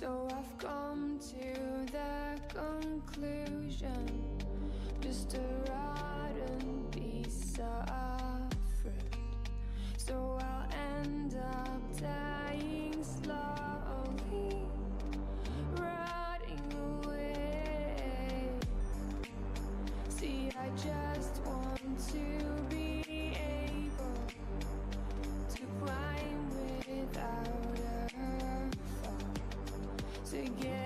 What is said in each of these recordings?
So I've come to the conclusion just a rotten piece of fruit. So I'll end up dying slowly, rotting away. See, I just want to again.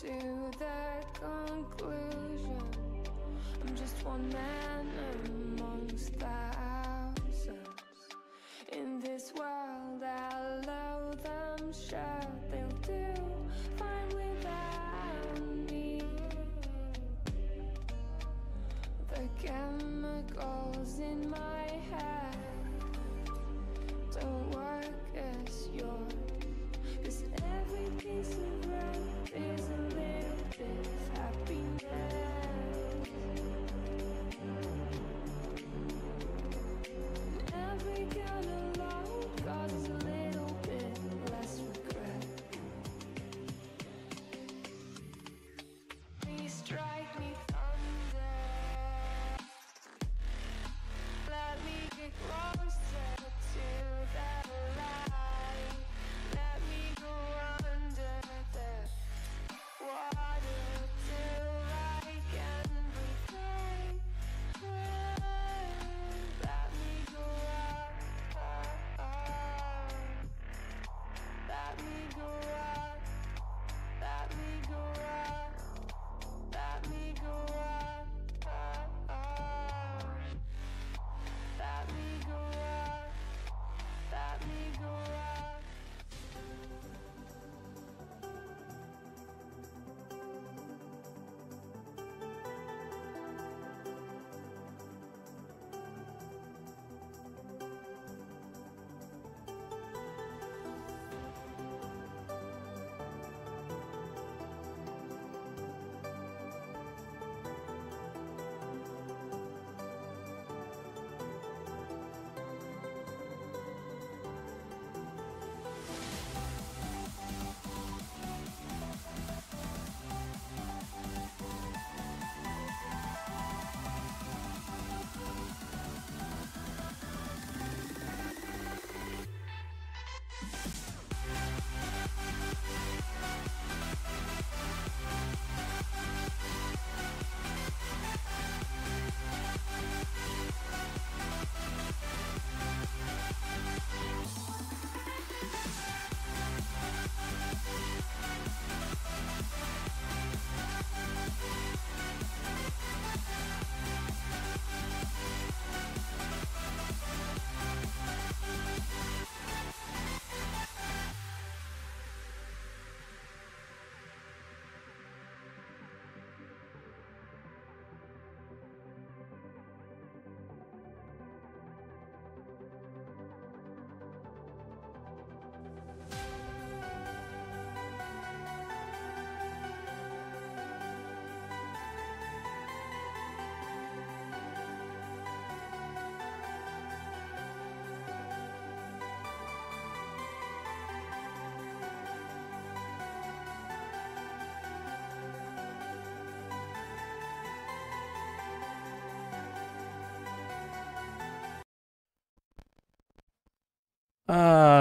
To the conclusion. I'm just one man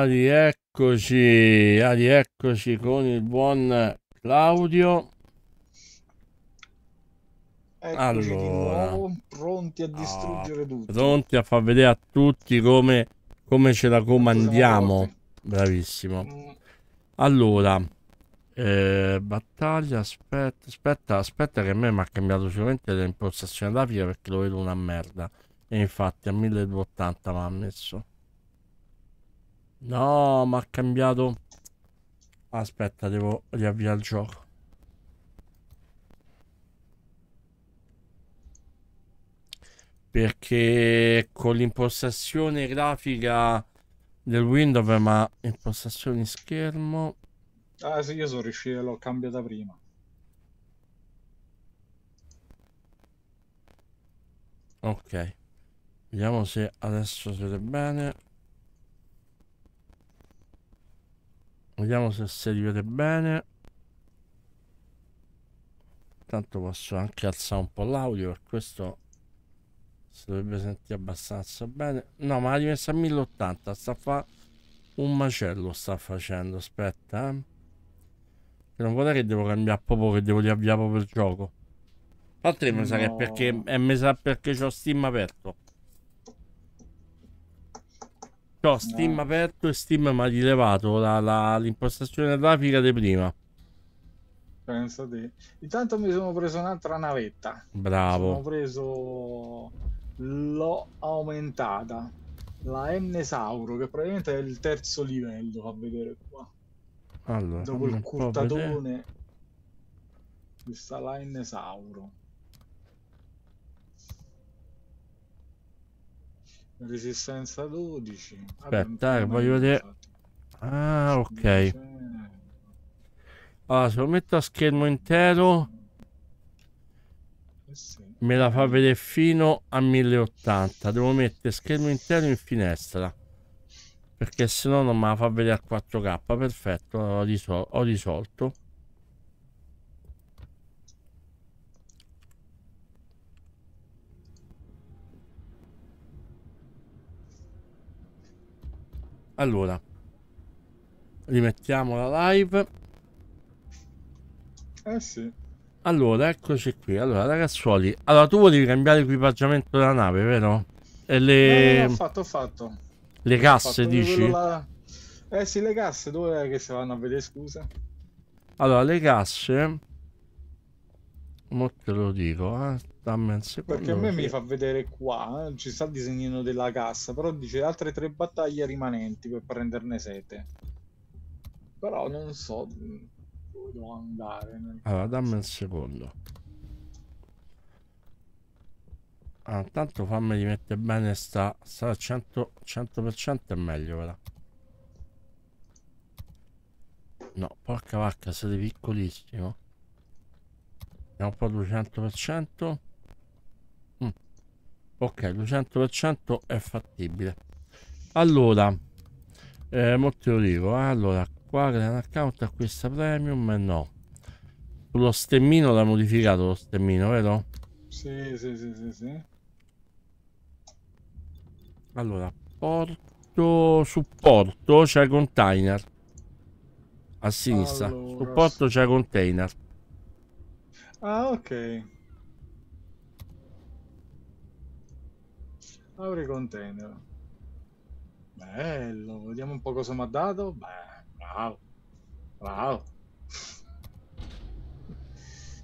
Ah, rieccoci, ah, rieccoci con il buon Claudio. Eccoci di Allora. nuovo, pronti a distruggere tutto. Pronti a far vedere a tutti come, come ce la comandiamo. Bravissimo. Mm, Allora, eh, battaglia, aspetta, aspetta, aspetta che a me mi ha cambiato sicuramente l'impostazione grafica perché lo vedo una merda. E infatti a 1280 mi ha messo. No, mi ha cambiato. Aspetta, devo riavviare il gioco. Perché con l'impostazione grafica del Windows, ma impostazioni schermo. Ah sì, io sono riuscito, l'ho cambiata prima. Ok. Vediamo se adesso siete bene. Vediamo se si rivede bene. Tanto posso anche alzare un po' l'audio per questo si dovrebbe sentire abbastanza bene. No, ma l'ha rimessa a 1080. Sta fa un macello. Sta facendo. Aspetta, eh. Non vorrei che devo cambiare proprio. Che devo riavviare proprio il gioco. Altri mi sa che è perché. E mi sa perché c'ho Steam aperto. C'ho Steam No. aperto e Steam mi ha rilevato l'impostazione grafica di prima. Pensa te. Intanto mi sono preso un'altra navetta. Sono Bravo. preso. L'ho aumentata. La N-Sauro, che praticamente è il terzo livello, fa vedere qua. Allora, Dopo il curtatone. Questa la N-Sauro. Resistenza 12. Vabbè, Aspetta, eh, voglio vedere. Ah, ok. Allora, se lo metto a schermo intero, eh sì. me la fa vedere fino a 1080. Devo mettere schermo intero in finestra. Perché se no non me la fa vedere a 4K. Perfetto, ho, risol- ho risolto. Allora, rimettiamo la live. Eh sì. Allora, eccoci qui. Allora, ragazzuoli, allora tu volevi cambiare l'equipaggiamento della nave, vero? E le, no, ho fatto, ho fatto. le casse, fatto dici? là- Eh sì, le casse, dove è che si vanno a vedere, scusa? Allora, le casse... Mo te lo dico, eh. Dammi un secondo. Perché a me mi fa vedere qua, eh, ci sta il disegnino della cassa, però dice altre tre battaglie rimanenti per prenderne sete. Però non so dove devo andare. Allora, dammi un secondo. Ah, intanto fammi rimettere bene sta, sta al 100, 100% è meglio, però. No, porca vacca, siete piccolissimo. Andiamo un po' 200%. Mm. Ok, 200% è fattibile. Allora, eh, mo te lo dico, eh, allora, qua crea un account acquista premium e no. Sullo stemmino l'ha modificato lo stemmino, vero? Sì, sì, sì, sì, sì. Allora, porto supporto c'è container. A sinistra. Allora, Supporto c'è container. Ah, ok. Apri container. Bello, vediamo un po' cosa mi ha dato. Beh, bravo. Bravo.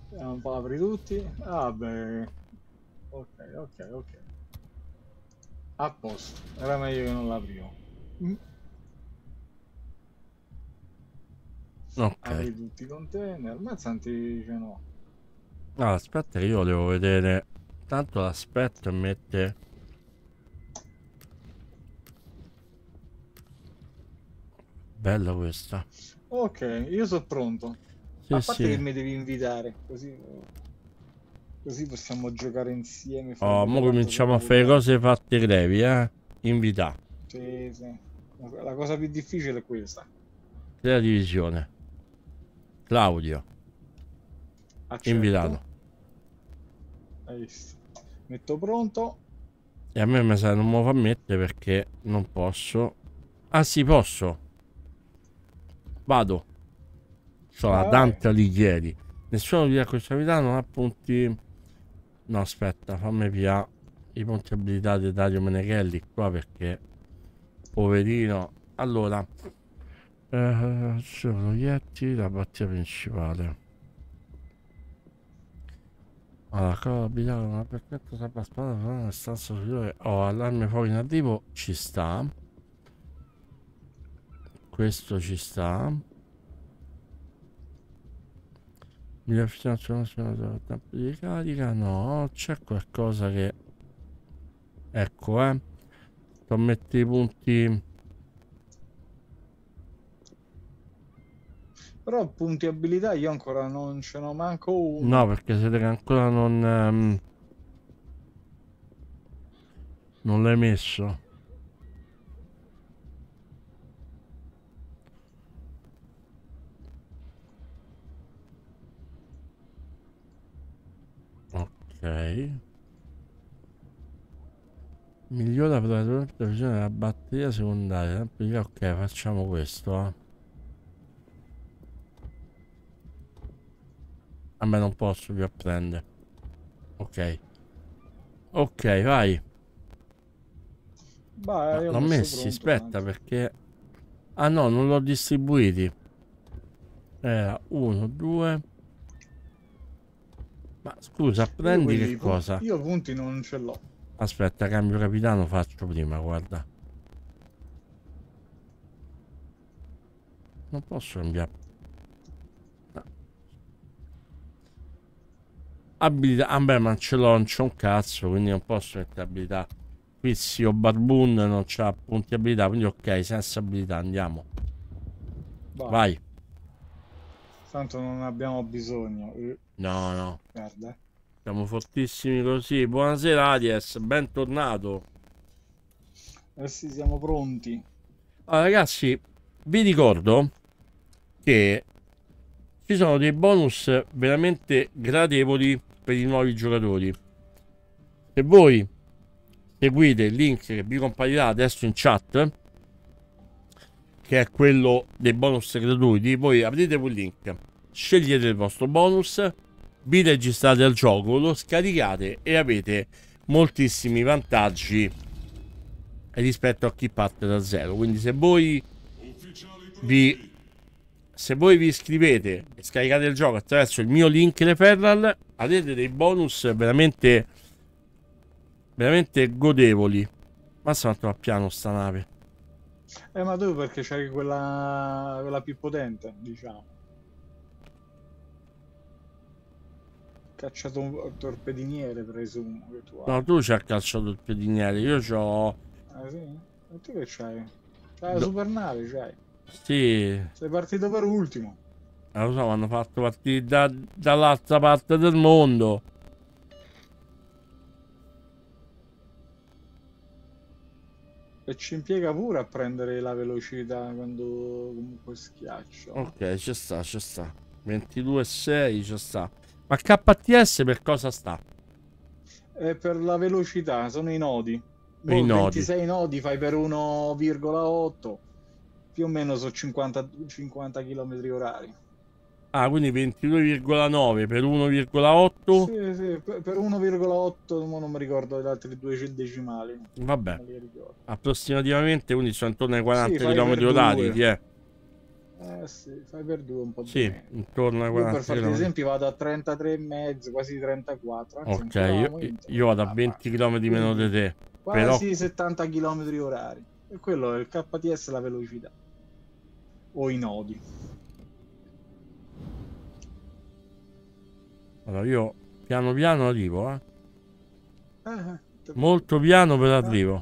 Vediamo un po' apri tutti. Ah, beh. Ok, ok, ok. A posto. Era meglio che non l'aprivo. Mm. Ok. Apri tutti i container. Mazzanti ce no. Allora, aspetta che io devo vedere. Tanto l'aspetto e mette. Bella questa. Ok, io sono pronto. Sì, a parte sì. che mi devi invitare, così, così possiamo giocare insieme. Oh, mo cominciamo a fare cose fatte grevi, eh. Invita. Sì, sì. La cosa più difficile è questa. Della divisione. Claudio, Accetto. invitato. Hai visto. Metto pronto. E a me mi sa non me lo fa mettere perché non posso. Ah sì, posso. Vado. Sono la Vai. Dante Alighieri. Nessuno di questa vita non ha punti. No, aspetta, fammi via i punti abilità di Dario Meneghelli qua perché poverino. Allora, eh, sono proiettili, la battaglia principale. Allora, cosa abitare un perfetto serve a spada nel senso superiore Ho oh, allarme fuori in arrivo ci sta. Questo ci sta. Mi affidano sul tempo di carica. No, c'è qualcosa che... Ecco, eh. Sto a i punti Però punti abilità io ancora non ce n'ho manco uno. No, perché siete che ancora non... ehm, non l'hai messo. Ok. Migliora la visione della batteria secondaria. Ok, facciamo questo. eh. A me non posso più apprendere. Ok. Ok, vai. Bah, No, l'ho messi, pronto, aspetta tanto. perché... Ah no, non l'ho distribuiti. Era uno, due... Ma scusa, quelli che cosa? Io punti non ce l'ho. Aspetta, cambio capitano, faccio prima, guarda. Non posso cambiare. Abilità, ah beh, ma ce l'ho, non c'è un cazzo, quindi non posso mettere abilità. Qui zio Barboon non c'ha punti abilità, quindi ok, senza abilità, andiamo. Vai. Vai. Tanto non abbiamo bisogno. Eh, No, no, Guarda. siamo fortissimi così. Buonasera Aries, bentornato. Eh sì, siamo pronti. Allora, ragazzi, vi ricordo che ci sono dei bonus veramente gradevoli per i nuovi giocatori. Se voi seguite il link che vi comparirà adesso in chat, che è quello dei bonus gratuiti, voi aprite quel link, scegliete il vostro bonus, vi registrate al gioco, lo scaricate e avete moltissimi vantaggi rispetto a chi parte da zero. Quindi se voi vi se voi vi iscrivete e scaricate il gioco attraverso il mio link referral avete dei bonus veramente veramente godevoli. Ma quanto va piano sta nave. Eh, ma tu perché c'hai quella, quella più potente, diciamo. Cacciato un torpediniere, presumo che tu hai. No, tu c'hai calciato il piediniere, io c'ho Ah, sì? E tu che c'hai? C'hai la No. supernave, c'hai. Sì, Sei partito per ultimo. eh, lo so, mi hanno fatto partire da- dall'altra parte del mondo. E ci impiega pure a prendere la velocità quando comunque schiaccio. Ok, ci sta, ci sta. 22,6 ci sta. Ma KTS per cosa sta? E per la velocità sono i nodi. I Boh, nodi. 26 nodi fai per 1,8 più o meno sono 50, 50 km orari. Ah, quindi 22,9 per 1,8. Sì, sì, per per 1,8 ma non mi ricordo gli altri due decimali. Vabbè, approssimativamente quindi sono intorno ai 40 Sì, km orari, ti è? Eh sì, fai per due un po' di Sì, meno. intorno ai Io per 40 farti km. esempio vado a 33,5, quasi 34. anzi, Ok, io, meno. io vado a Ah, 20 km di meno di te. Quasi però- 70 km orari. E quello è il KTS la velocità. O i nodi. Allora io piano piano arrivo, eh. Eh, Molto piano però arrivo.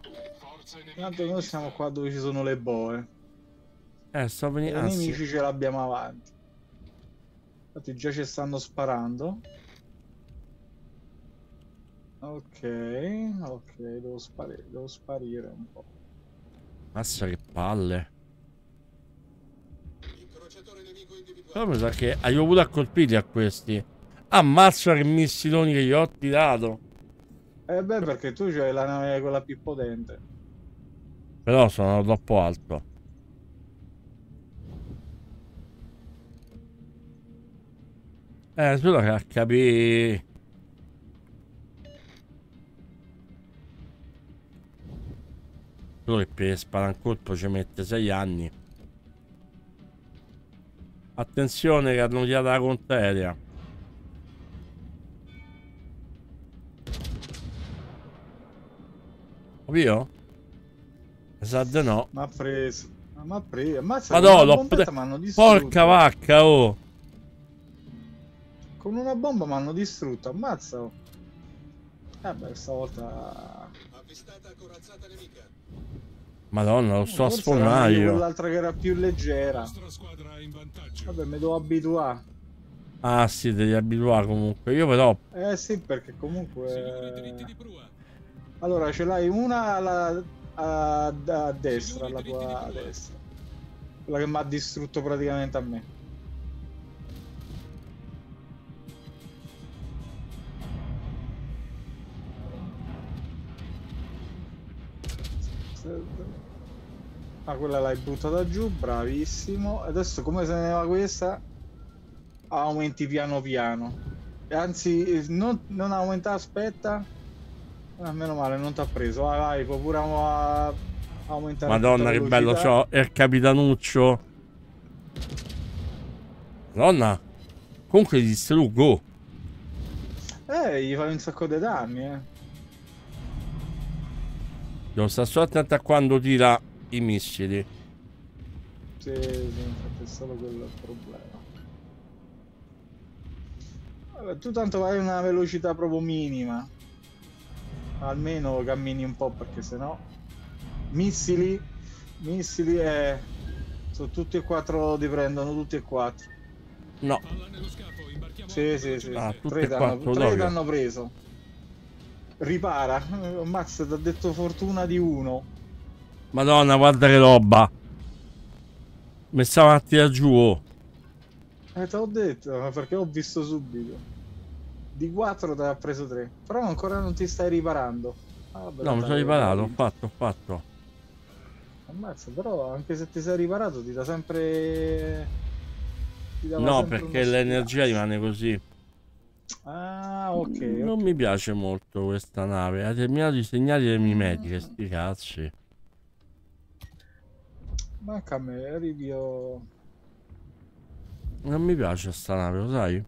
Tanto noi siamo qua dove ci sono le boe. Eh, sto I venendo. Ah, sì. nemici ce l'abbiamo avanti. Infatti già ci stanno sparando. Ok, ok, devo sparire, devo sparire un po'. Mazza che palle. Però mi sa che arrivo pure a colpirli a questi. Ammazza che missiloni che gli ho tirato. Eh beh, perché tu c'hai la nave quella più potente. Però sono troppo alto. Eh, solo che a capire. Solo che per sparare un colpo ci mette 6 anni. Attenzione che hanno tirato la contraerea. Ovvio? Esatto no. Ma ha preso. Ma ha preso. Ammazza, Madonna, con una l'ho bombetta pre- m'hanno distrutto. Porca vacca, oh! Con una bomba mi hanno distrutto, ammazza. oh. Eh beh, stavolta... Avvistata corazzata nemica. Madonna, lo sto a Forse era sfornare meglio io. quell'altra che era più leggera. Vabbè, mi devo abituare. Ah sì, devi abituare comunque. Io però... Eh sì, perché comunque... prua. Allora, ce l'hai una alla- a, a destra, alla tua destra. Quella che mi ha distrutto praticamente a me. Ah, quella l'hai buttata giù, bravissimo. Adesso come se ne va questa? Aumenti piano piano. Anzi, non, non aumenta, aspetta. Ah, meno male, non ti ha preso. Vai, vai, poi pure a, aumentare. Madonna che bello, velocità. c'ho il capitanuccio. Madonna. Comunque gli distruggo. Eh, gli fai un sacco di danni, eh. Devo stare solo attento a quando tira i missili. Sì, sì, infatti è solo quello il problema. Vabbè, tu tanto vai a una velocità proprio minima. Almeno cammini un po' perché sennò. Missili, missili e sono tutti e quattro ti prendono tutti e quattro. No. Sì, sì, sì. Ah, tre t'hanno preso. Ripara. Max ti ha detto fortuna di uno. Madonna, guarda che roba. Mi stava a tirare giù. oh. Eh, te l'ho detto, ma perché ho visto subito. Di 4 te ne ha preso 3. Però ancora non ti stai riparando. Ah, No, mi sono riparato, ho fatto, ho fatto. Ammazza, però anche se ti sei riparato ti dà sempre... ti No, sempre perché l'energia rimane così. Ah, ok. Non ok. mi piace molto questa nave. Ha terminato i segnali delle mimetiche, sti cazzi. Manca a me, arrivi io... Non mi piace sta nave, lo sai?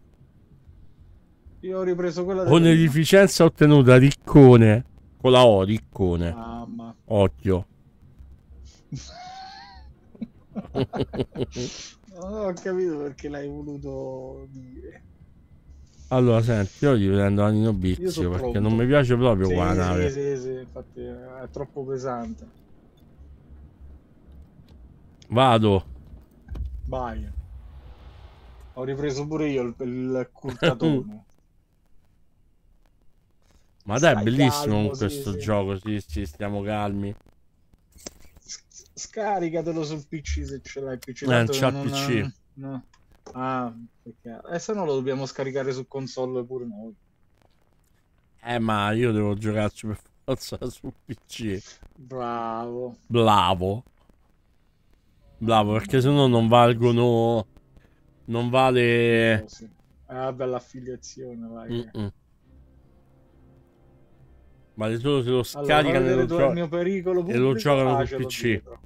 Io ho ripreso quella Con prima. efficienza ottenuta, riccone. Con la O, riccone. Mamma. Occhio. Non ho capito perché l'hai voluto dire. Allora, senti, io gli prendo la Nino Io Bizio perché pronto. non mi piace proprio Sì, qua la sì, nave. sì, sì, infatti è troppo pesante. Vado. Vai. Ho ripreso pure io il, il curtatone. Ma dai, è bellissimo calmo, questo sì. gioco, sì, sì, stiamo calmi. Scaricatelo sul PC se ce l'hai PC. Eh, tanto c'ha non- PC. no. Ah, perché... Eh, se no lo dobbiamo scaricare su console pure noi. Eh, ma io devo giocarci per forza sul PC. Bravo. Bravo. Bravo, perché sennò non valgono... Non vale... Oh, sì. Ah, bella affiliazione, vai. Mm-mm. Vale solo se lo Allora, scaricano fai e lo, pericolo e lo pubblico. giocano sul PC. dietro.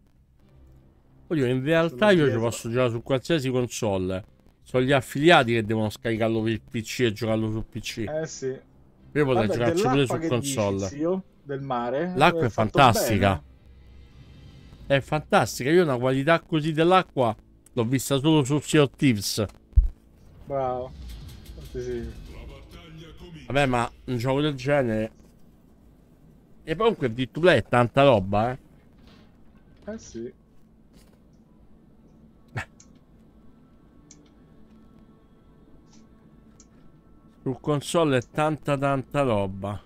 Oddio, in realtà io ci posso giocare su qualsiasi console. Sono gli affiliati che devono scaricarlo per il PC e giocarlo sul PC. Eh sì. Io potrei Vabbè, giocarci pure su console. dici, zio? Del mare? L'acqua è fantastica. bene. È fantastica. Io una qualità così dell'acqua l'ho vista solo su Sea of Thieves. Bravo. Sì. Comincia. Vabbè, ma un gioco del genere. E comunque to play è tanta roba, eh. Eh sì. Su console è tanta tanta roba.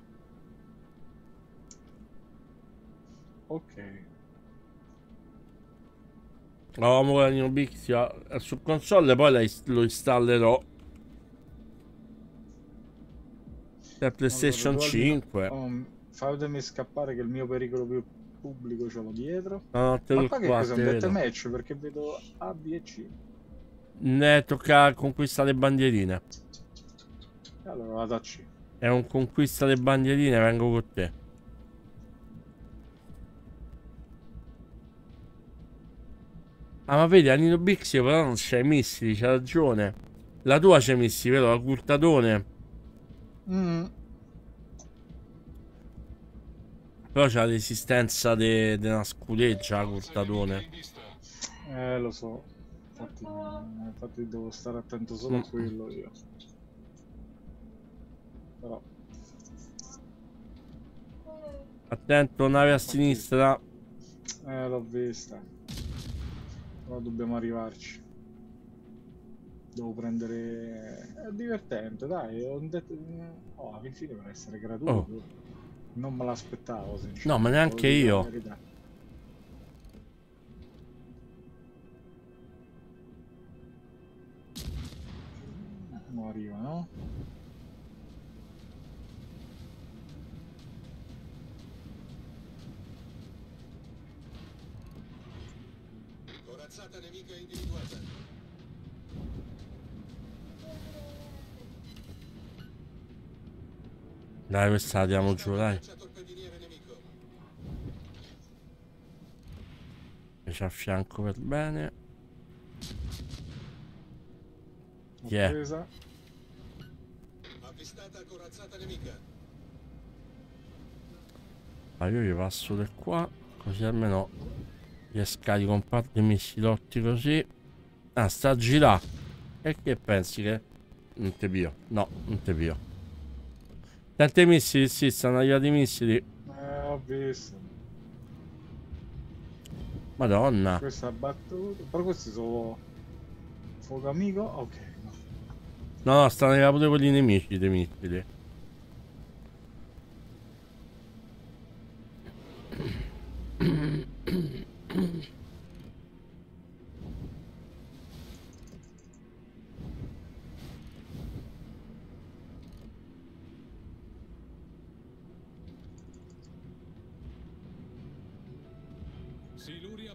Ok. Ora Nino Bixia eh, su console poi lo installerò. Per PlayStation Allora, tu almeno- 5. Oh, fatemi scappare che il mio pericolo più pubblico ce l'ho dietro. No, no, Ma qua che cos'è un deathmatch? Perché vedo A, B e C. Ne tocca conquistare le bandierine. Allora vado a C. È un conquista le bandierine, vengo con te. Ah, ma vedi, a Nino Bixio però non c'è i missili, c'ha ragione. La tua c'è i missili, vero? La curtatone. Mm. Però c'ha la resistenza di una scureggia, la curtatone. Eh, lo so. Infatti, infatti devo stare attento solo a Mm. quello io. però Attento, nave a sinistra. eh, l'ho vista. Però dobbiamo arrivarci. Devo prendere... È divertente, dai. Ho detto... Oh, alla fine deve essere gratuito. Oh. Non me l'aspettavo, sinceramente. No, ma neanche io. Non arriva, no? Corazzata nemica individuata. Dai, questa la diamo giù, dai. Ci affianco per bene. Yeah. presa. Avvistata corazzata nemica. Ma io gli passo da qua, così almeno scarico un po' di missilotti così. Ah, sta a girare. E che pensi che... Non te pio. No, non te pio. Tanti missili, sì, stanno arrivati i missili. Eh, ho visto. Madonna. Questo ha battuto. Però questi sono. Fuoco amico? Ok. no. No, no, stanno arrivando pure quelli nemici dei missili.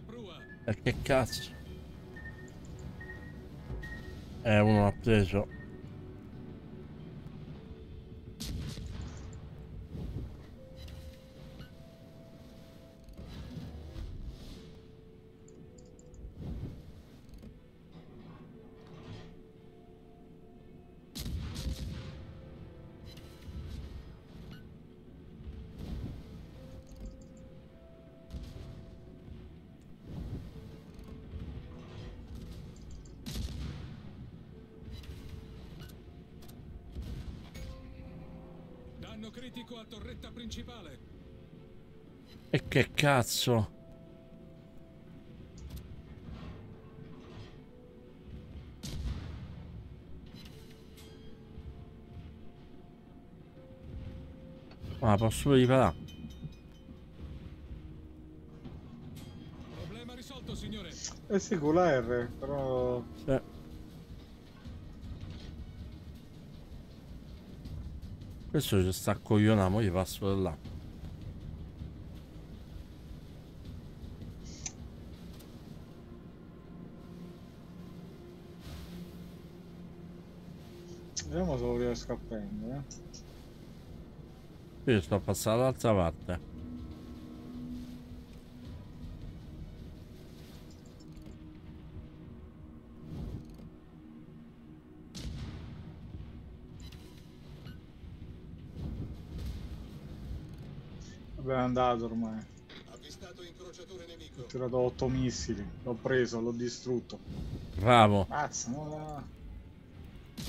Prua. E che cazzo? Eh, uno l'ha preso. Cazzo? Ma posso riparare? Problema risolto, signore. Eh sì, con la R, però. Sì. Questo ci sta coglionamo, gli passo da là. Vediamo se lo riesco a prendere. Io sto passando dall'altra parte. Vabbè, è andato ormai. Avvistato incrociatore nemico. Ho tirato 8 missili. L'ho preso, l'ho distrutto. Bravo. Mazza, ma.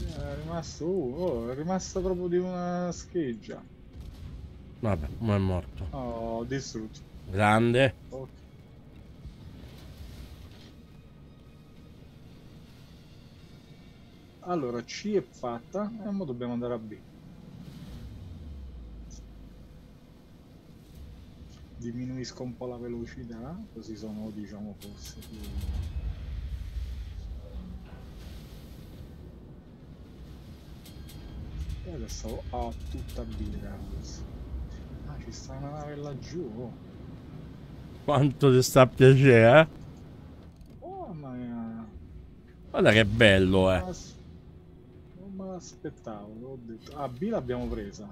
È rimasto uno, oh, è rimasto proprio di una scheggia. Vabbè, mo è morto. Oh, distrutto. Grande. Ok. Allora, C è fatta e ora dobbiamo andare a B. Diminuisco un po' la velocità, così sono, diciamo, forse più... E adesso ho tutta adesso. Ah, ci sta una nave laggiù. oh. Quanto ti sta a piacere, eh? Oh, mamma mia. Guarda che bello, eh. Non me l'aspettavo, l'ho detto. Ah, B l'abbiamo presa.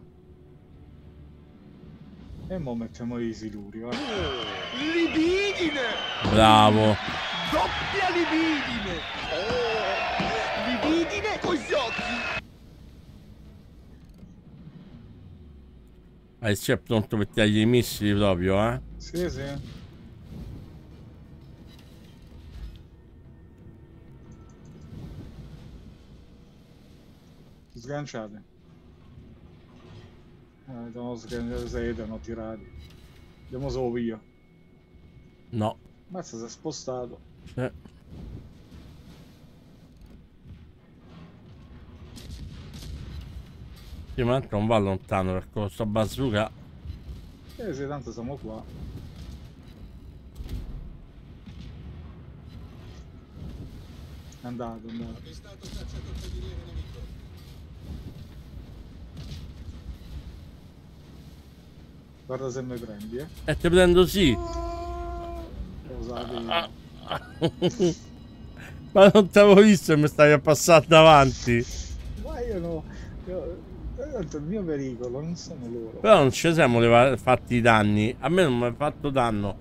E mo mettiamo i siluri, va. Libidine! Bravo. Doppia libidine! Hai c'è pronto per tirargli i missili proprio, eh? Sì, sì. Sganciate. Eh, sono sc- sede, hanno tirati. Andiamo solo via. No. Mazza si è spostato. Eh. Sì, ma non va lontano perché con sta bazooka Eh sì, tanto siamo qua. Cacciatorpediniere nemico. Guarda se mi prendi, eh. E te prendo sì. Scusate. Ma non t'avevo visto e mi stavi a passare davanti. Ma io no. Io, tanto il mio pericolo non sono loro. Però non ci siamo fatti i danni. A me non mi ha fatto danno.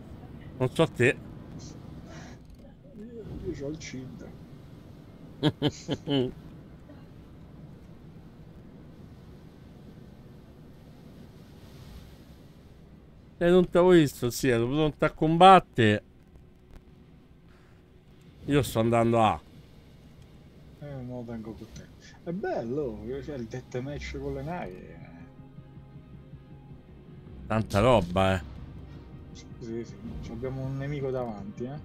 Non so te. Io, io ho il cinta. E non t'avevo visto, sì, ero pronto a combattere. Io sto andando a. Eh, non lo tengo con te. È bello, c'è il deathmatch con le navi. eh. Tanta roba, eh. Sì, sì, ci abbiamo un nemico davanti, eh.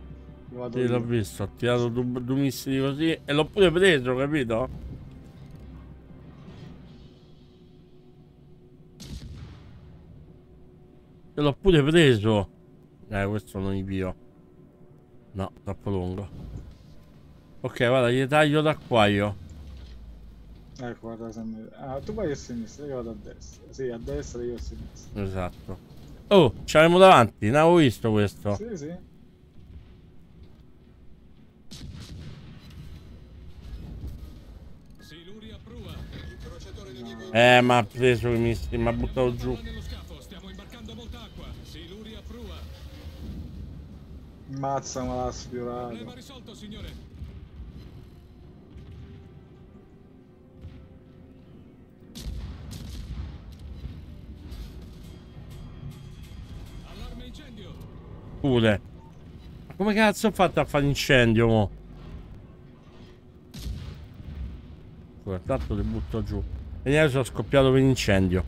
Vado Sì, l'ho visto, ho tirato due, due missili così e l'ho pure preso, capito? E l'ho pure preso. Eh, questo non invio. No, troppo lungo. Ok, guarda, gli taglio da qua io. Ecco, guarda se mi... Ah, tu vai a sinistra, io vado a destra. Sì, a destra io a sinistra. Esatto. Oh, ci avremo davanti, ne avevo visto questo. Sì, sì. Eh, ma ha preso i missili, mi ha buttato giù. Mazza, me l'ha Problema sfiorato. Pure. Come cazzo ho fatto a fare incendio, mo? Tanto ti butto giù. E io sono scoppiato per incendio.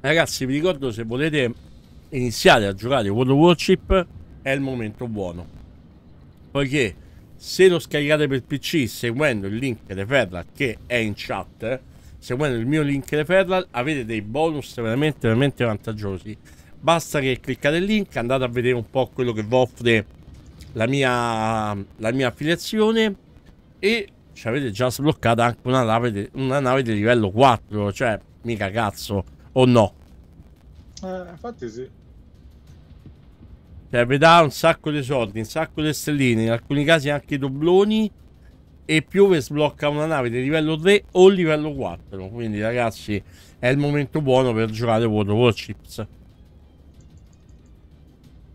Ragazzi, vi ricordo se volete iniziare a giocare World of Warship è il momento buono. Poiché se lo scaricate per PC seguendo il link referral che è in chat, seguendo il mio link referral, avete dei bonus veramente, veramente vantaggiosi. Basta che cliccate il link, andate a vedere un po' quello che vi offre la mia, la mia affiliazione e ci avete già sbloccata anche una nave, de- una nave di livello 4, cioè mica cazzo, o no? Eh, infatti sì. Cioè, vi dà un sacco di soldi, un sacco di stelline, in alcuni casi anche i dobloni. E più vi sblocca una nave di livello 3 o livello 4. Quindi, ragazzi, è il momento buono per giocare World of Warships.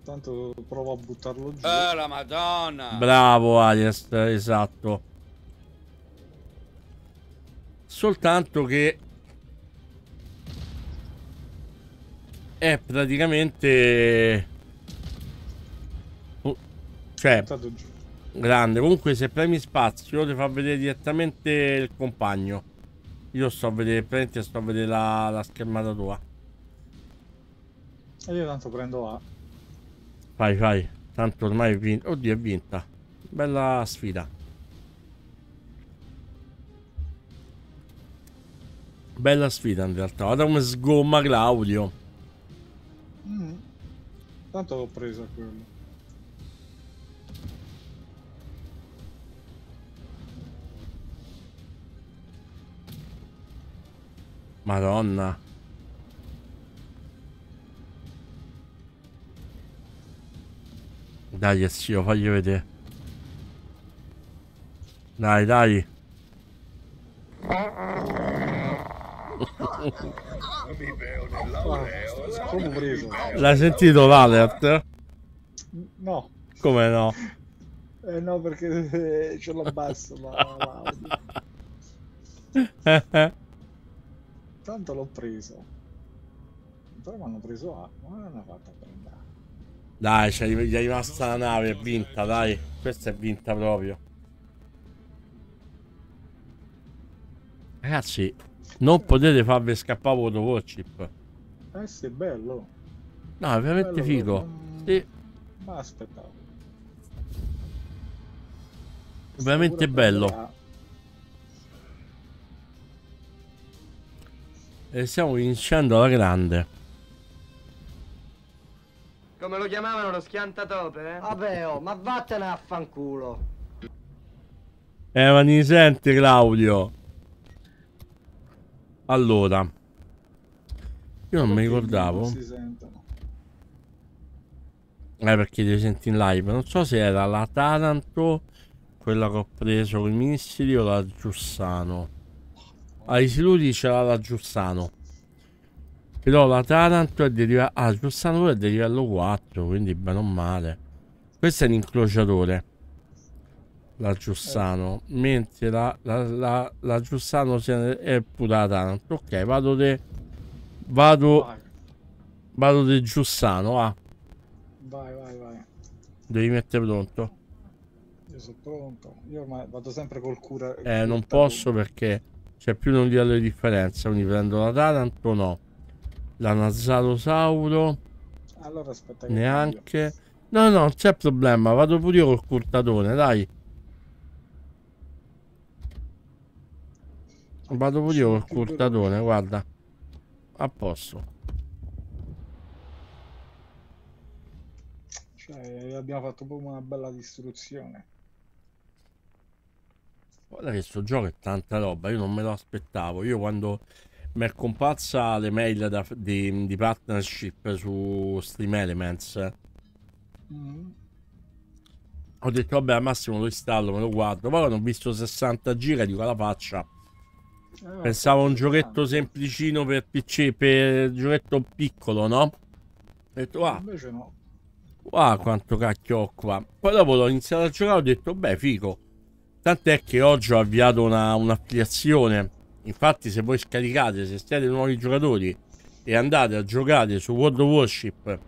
Tanto provo a buttarlo giù. Eh, la madonna! Bravo, Arias, esatto. Soltanto che è praticamente. Cioè, Buttato giù. Grande. Comunque, se premi spazio, ti fa vedere direttamente il compagno. Io sto a vedere, praticamente sto a vedere la, la schermata tua. E io tanto prendo A. Vai, vai. Tanto ormai è vinta. Oddio, è vinta. Bella sfida. Bella sfida in realtà. Guarda come sgomma Claudio. Mm. Tanto l'ho preso a quello. Madonna. Dai, zio, fagli vedere. Dai, dai. L'hai sentito l'alert? No. Come no? Eh no, perché eh, ce l'ho basso la- l'audio. Tanto l'ho preso. Però mi hanno preso A. Ma non hanno fatto a prendere. Dai, c'è gli è rimasta la nave, è vinta, dai. Questa è vinta proprio. Ragazzi, non potete farvi scappare of Warship. Eh sì, è bello. No, è veramente Bello, figo. non- Sì, Ma aspettavo. veramente bello. E stiamo vincendo alla grande. Come lo chiamavano lo schiantatope, eh? Vabbè, oh, ma vattene a fanculo. Eh, ma mi senti Claudio? Allora. Io non mi ricordavo. Non si sentono. Eh, perché li senti in live. Non so se era la Taranto, quella che ho preso con i missili, o la Giussano. Ai Siluri c'era la Giussano. Però la Taranto è di livello... Ah, Giussano pure è di livello 4, quindi bene o male. Questo è un incrociatore. La Giussano. Mentre la, la, la, la Giussano è pure la Taranto. Ok, vado de... Vado... Vado de Giussano, ah. vai, vai, vai. Devi mettere pronto. Io sono pronto. Io ormai vado sempre col cura. Eh, non posso perché c'è più di un livello di differenza. Quindi prendo la Taranto, no. La Nazzalosauro, tabu. Allora aspetta che neanche. No, no, non c'è problema. Vado pure io col curtatone, dai. Vado pure io col curtatone, guarda. A posto. Cioè, abbiamo fatto proprio una bella distruzione. Guarda che sto gioco è tanta roba, io non me lo aspettavo. Io quando mi è comparsa le mail da- di, di partnership su Stream Elements, Mm. ho detto vabbè al massimo lo installo, me lo guardo. Poi quando ho visto 60 giga dico alla faccia. Eh, Pensavo a un giochetto semplicino per PC, per giochetto piccolo, no? Ho detto ah, Invece no. Guarda quanto cacchio ho qua. Poi dopo l'ho iniziato a giocare ho detto, beh, figo. Tant'è che oggi ho avviato una, un'affiliazione. Infatti, se voi scaricate, se siete nuovi giocatori e andate a giocare su World of Warship,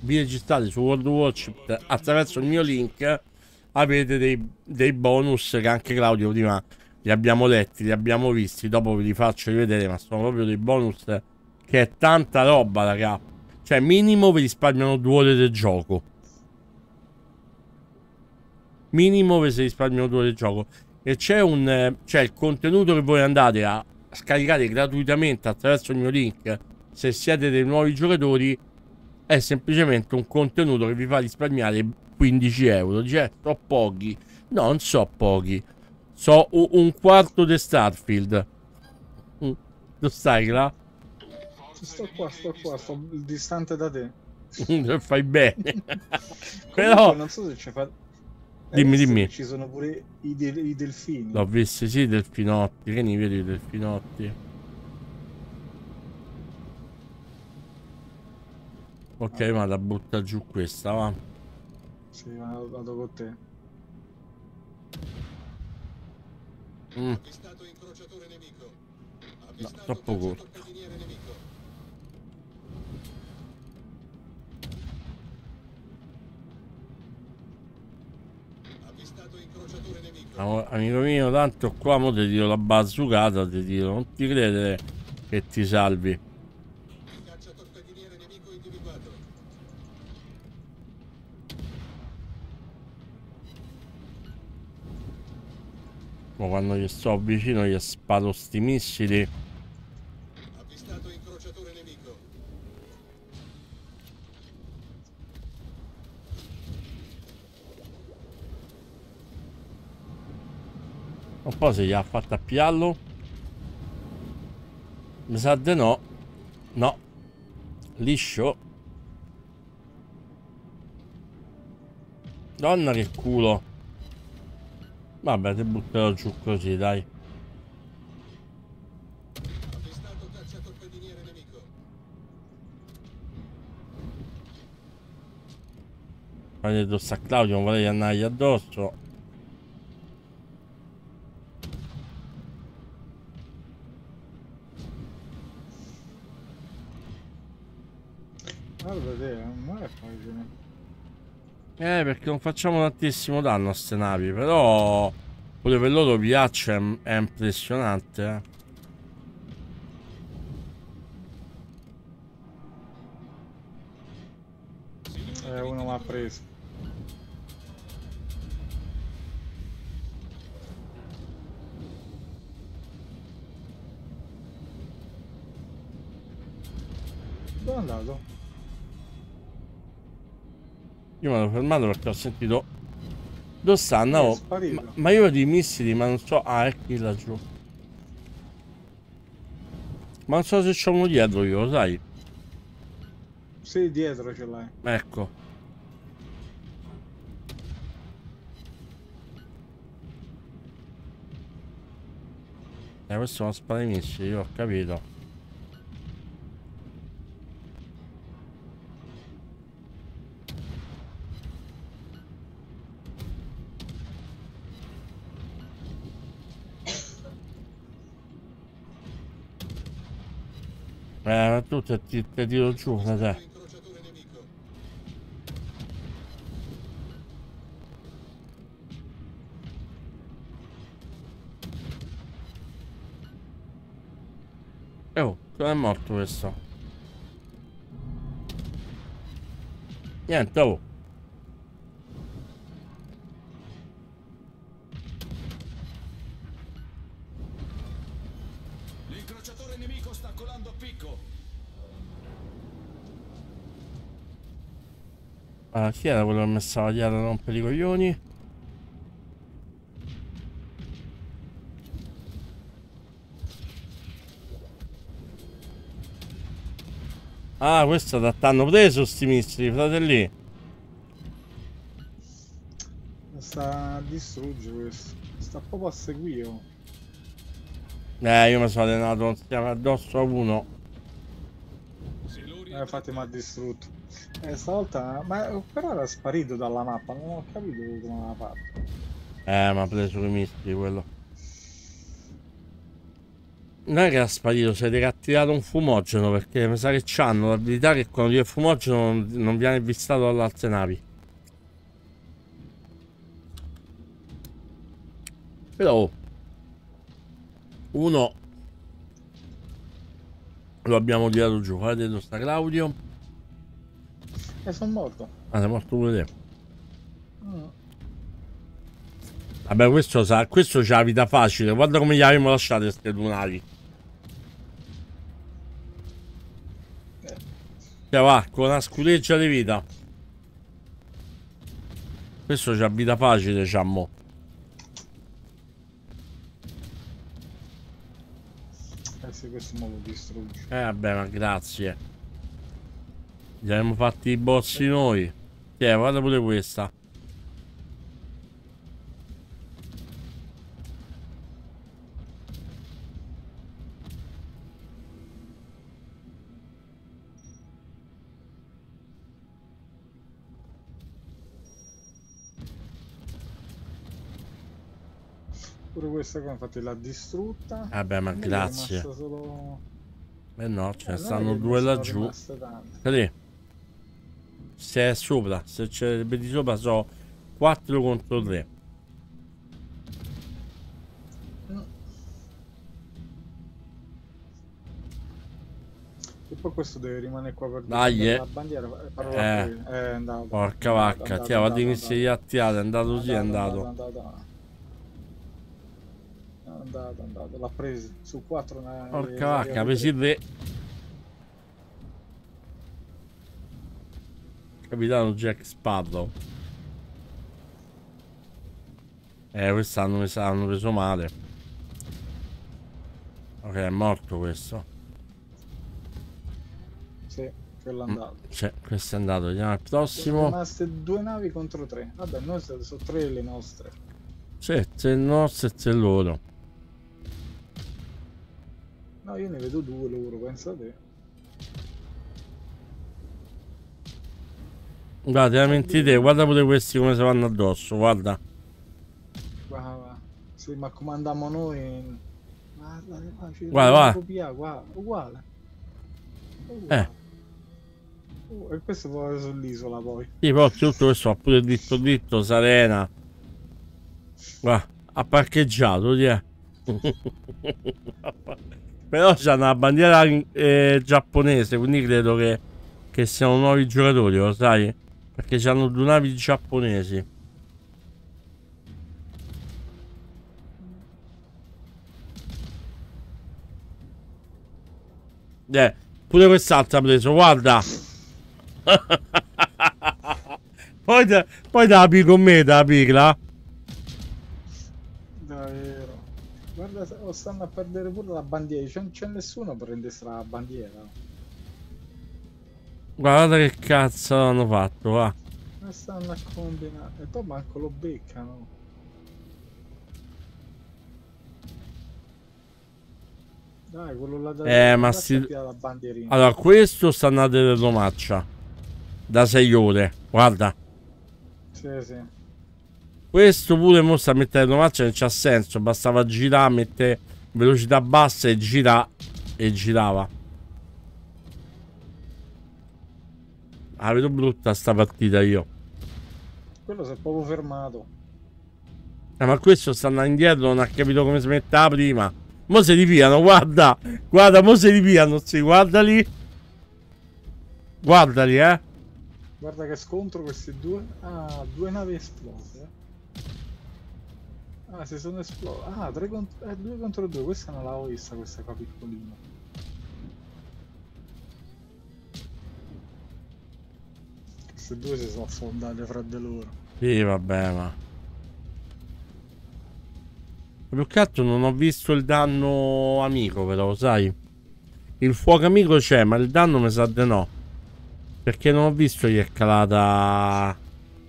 vi registrate su World of Warship attraverso il mio link, avete dei, dei bonus che anche Claudio prima li abbiamo letti, li abbiamo visti. Dopo ve li faccio rivedere, ma sono proprio dei bonus che è tanta roba, raga. Cioè, minimo vi risparmiano due ore del gioco. Minimo vi si risparmiano due ore del gioco. E c'è un. eh, C'è il contenuto che voi andate a scaricare gratuitamente attraverso il mio link. Se siete dei nuovi giocatori, è semplicemente un contenuto che vi fa risparmiare 15 euro. Dice, so pochi. No, non so pochi. So un quarto di Starfield. Mm. Dove stai, là? Sto qua, sto qua, sto distante da te. Fai bene. Comunque, Però non so se ci fa. Dimmi, visto dimmi. che Ci sono pure i, de- i delfini. l'ho visto, sì, delfinotti. Che ne vedi i delfinotti? Ok, ma la butta giù questa, va. Sì, vado, vado con te. Mm, Avvistato incrociatore nemico. Avvistato troppo corto. cacciatorpediniere nemico. Avvistato incrociatore nemico. amo- amico mio, tanto qua mo ti tiro la bazzucata, ti tiro. Non ti credere che ti salvi. Ma quando gli sto vicino gli sparo sti missili. Un po' se gli ha fatto appiallo. Mi sa di no. No. Liscio. Donna che culo. Vabbè, ti butterò giù così, dai. Quando addosso a Claudio, non vorrei andargli addosso. Guarda te, non è facile. Eh, perché non facciamo tantissimo danno a ste navi, però pure per loro piaccia è, è impressionante, eh. eh uno mi ha preso Io mi ero fermato perché ho sentito... Dove stanno? È Oh, ma, ma io vedo i missili, ma non so... Ah, ecco laggiù. Ma non so se c'è uno dietro io, lo sai? Sì, dietro ce l'hai. Ecco. Eh, questo è uno sparamici, io ho capito. Ma tu te, ti, te tiro giù, da te. Incrociatore nemico. Eh, Oh, è morto questo? Niente, oh. Chi era quello che mi stava dietro a rompere i coglioni? Ah, questo t'hanno preso sti missili, fratelli. Sta a distruggere questo. Sta proprio a seguire. oh. Eh, io mi sono allenato insieme addosso a uno. Eh, infatti mi ha distrutto. Eh, stavolta. Ma però era sparito dalla mappa, non ho capito come l'ha fatto. Eh, mi ha preso i missili quello. Non è che era sparito, si è riattirato un fumogeno perché mi sa che c'hanno l'abilità che quando il fumogeno non, non viene avvistato dalle altre navi. Però uno lo abbiamo tirato giù. Guardate dove sta Claudio. E sono morto. Ah, sei morto pure te. Mm. Vabbè, questo sa, questo c'ha la vita facile. Guarda come gli abbiamo lasciate queste due navi. Cioè, va, con una scureggia di vita. Questo c'ha vita facile, diciamo. Eh sì, questo mo lo distrugge. Eh, vabbè, ma grazie. Gli abbiamo fatti i bossi noi. Tiè, guarda pure questa. Pure questa qua infatti l'ha distrutta. Vabbè, ma grazie. Solo... Eh no, ce ne Eh, stanno due laggiù. Cadì. Se è sopra, se c'è vedi sopra so 4 contro 3. E poi questo deve rimanere qua per Dai, eh. la bandiera. Eh. Eh, è andato. Porca vacca, ti è aveva andato, inizi di attiare, è andato così, è andato. È andato, è andato, l'ha preso su 4 Porca vacca, presi tre. Capitano Jack Sparrow. Eh, quest'anno mi hanno preso male. Ok, è morto questo. Sì, quello è andato. Cioè, questo è andato. Vediamo Sono prossimo. rimaste due navi contro tre. Vabbè, noi sono sono tre le nostre. C'è il nostro e c'è loro. No, io ne vedo due loro, pensate. Guarda, veramente te, guarda pure questi come si vanno addosso, guarda. Guarda, sì, ma come andiamo noi. Guarda, Guarda, guarda. copiare, guarda, uguale. Uguale. Eh. Uh, e questo poi sull'isola poi. Sì, poi tutto questo va pure dritto dritto, Serena. Guarda, ha parcheggiato, ti è. Però c'è una bandiera eh, giapponese, quindi credo che, che siano nuovi giocatori, lo sai? Perché c'hanno due navi giapponesi. Eh, pure quest'altra ha preso, guarda. poi, te, poi te la pi con me, te la picla. Davvero. Guarda, stanno a perdere pure la bandiera. C'è, nessuno per prendere la bandiera. Guardate che cazzo hanno fatto, va. Ma stanno a combinare. E poi manco lo beccano. Dai, quello là da Eh, ma si-. Allora, questo sta andando in romaccia. Da 6 ore. Guarda. Sì, sì. Questo pure mo sta a mettere in romaccia non c'ha senso. Bastava girare, mettere velocità bassa e gira e girava. La vedo brutta sta partita io. Quello si è proprio fermato. Eh, ma questo sta andando indietro, non ha capito come si metteva prima. Mo si ripiano, guarda. Guarda, mo si ripiano, sì, guardali. Guardali, eh. Guarda che scontro questi due. Ah, due navi esplose. Ah, si sono esplose. Ah, tre contro... eh, due contro due. Questa non l'avevo vista, questa qua piccolina. Queste due si sono affondate fra di loro. Sì, vabbè, ma. Più che altro non ho visto il danno amico, però, sai. Il fuoco amico c'è, ma il danno mi sa di no. Perché non ho visto gli è calata.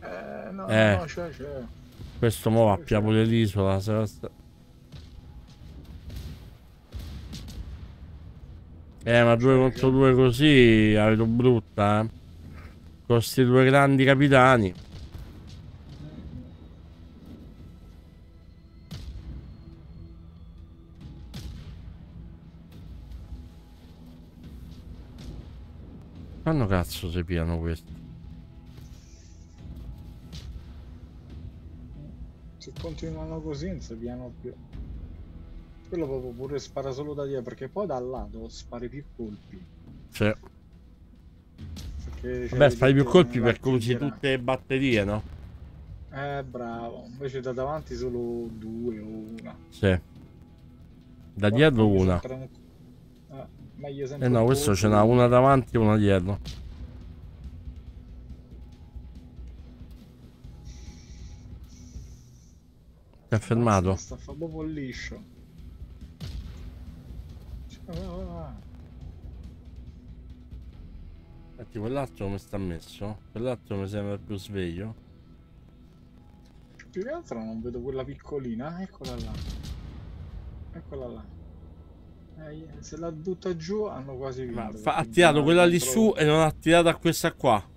Eh, no, Eh. no, c'è, c'è. Questo mo va a pia pure l'isola. se Eh, ma due contro due così la vedo brutta, eh. Questi due grandi capitani. Quando cazzo si piano questi? Se continuano così non si piano più. Quello proprio pure spara solo da dietro, perché poi dal lato spari più colpi. C'è vabbè, fai più colpi perché usi l'artigliera. tutte le batterie, no? Eh, bravo. Invece da davanti solo due o una. Sì. Da dietro una. Eh, Eh no, questo ce n'ha una davanti e una dietro. Si è fermato. Sta proprio liscio. Cioè. Senti, quell'altro come sta messo? Quell'altro mi sembra più sveglio. Più che altro non vedo quella piccolina. Eccola là. Eccola là. Eh, se la butta giù hanno quasi vinto. Ma ha tirato quella lì su e non ha tirato a questa qua.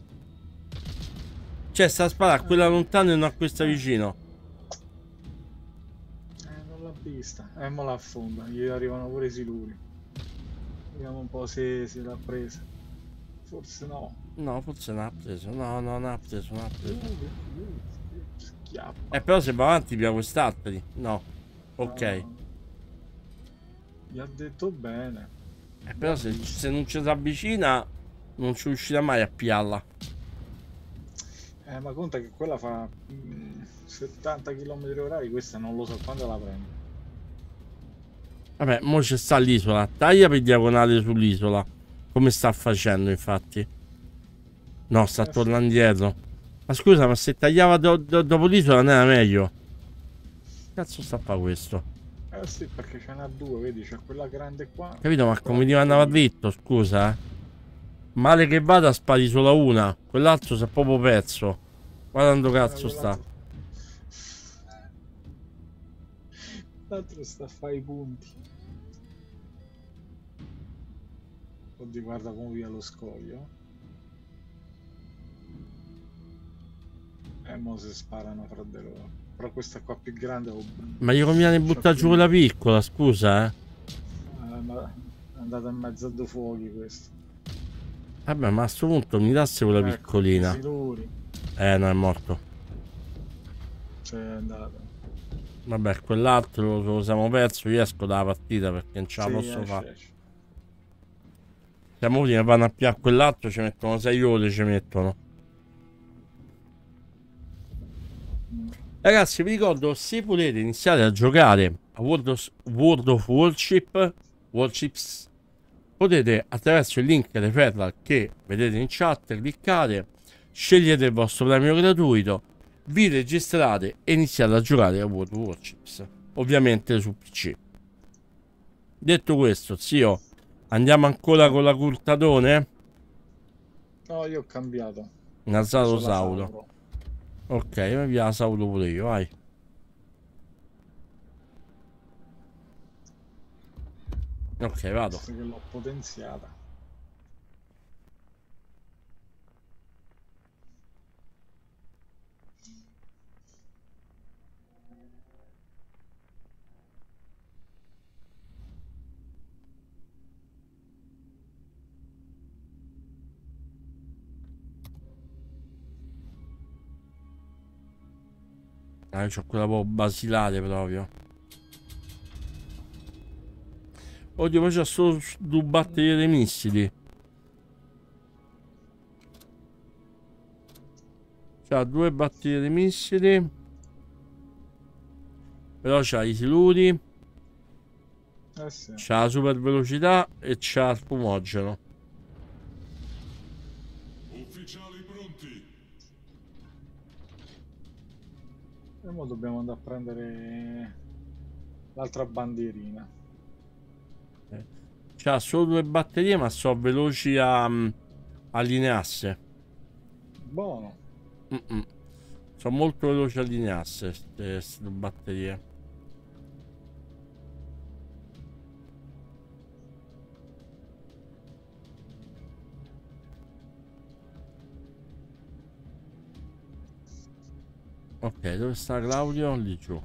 Cioè, sta a sparare a quella lontana e non a questa vicino. Eh, non l'ha vista. Eh, mo la affonda. Gli arrivano pure i siluri. Vediamo un po' se, se l'ha presa. Forse no. No, forse non ha preso. No, no, non ha preso, non ha preso. Schiappa. Eh, però se va avanti via quest'altri. No. Ok. Gli ha detto bene. Eh, però se, se non ci si avvicina, non ci riuscirà mai a piarla. Eh, ma conta che quella fa mm, 70 km orari, questa non lo so quando la prende. Vabbè, mo ci sta l'isola. Taglia per diagonale sull'isola. Come sta facendo, infatti. No, sta Eh, tornando indietro. Ma scusa, ma se tagliava do- do- dopo l'isola non era meglio. Cazzo sta a fare questo? Eh sì, perché ce n'ha due, vedi, c'è quella grande qua. Capito? Ma come ti andava dritto, scusa, eh? Male che vada, spari solo una. Quell'altro si è proprio perso. Guarda dove cazzo Eh, sta. L'altro sta a fare i punti. Oddio, guarda come via lo scoglio. E mo si sparano fra di loro. Però questa qua più grande oh, Ma gli conviene buttare giù quella piccola, scusa, eh? eh, ma è andata in mezzo a due fuochi questo. Vabbè, ma a sto punto mi dassi quella Ecco, piccolina. Siluri. Eh, no, è morto. C'è andato. Vabbè, quell'altro lo siamo perso. Io esco dalla partita perché non ce la Sì, posso esce, fare. esce. Siamo venuti che vanno a piare quell'altro, ci mettono 6 ore, ci mettono. Ragazzi, vi ricordo, se volete iniziare a giocare a World of, World of Warship, Warships, potete attraverso il link referral che vedete in chat, cliccare, scegliete il vostro premio gratuito, vi registrate e iniziate a giocare a World of Warships, ovviamente su PC. Detto questo, zio, andiamo ancora con la curtatone? No, io ho cambiato. Sulla Sauro. Ok, via Sauro pure io, vai. Ok, vado. Che l'ho potenziata. Ah, c'ho quella proprio basilare proprio. Oddio, poi c'ha solo due batterie dei missili. C'ha due batterie dei missili. Però c'ha i siluri, Eh sì. c'ha la super velocità e c'ha il fumogeno. E ora dobbiamo andare a prendere l'altra bandierina. C'ha solo due batterie, ma sono veloci a mm, allinearsi. Buono. Mm-mm. Sono molto veloci a allinearsi queste batterie. Ok, dove sta Claudio? Lì giù.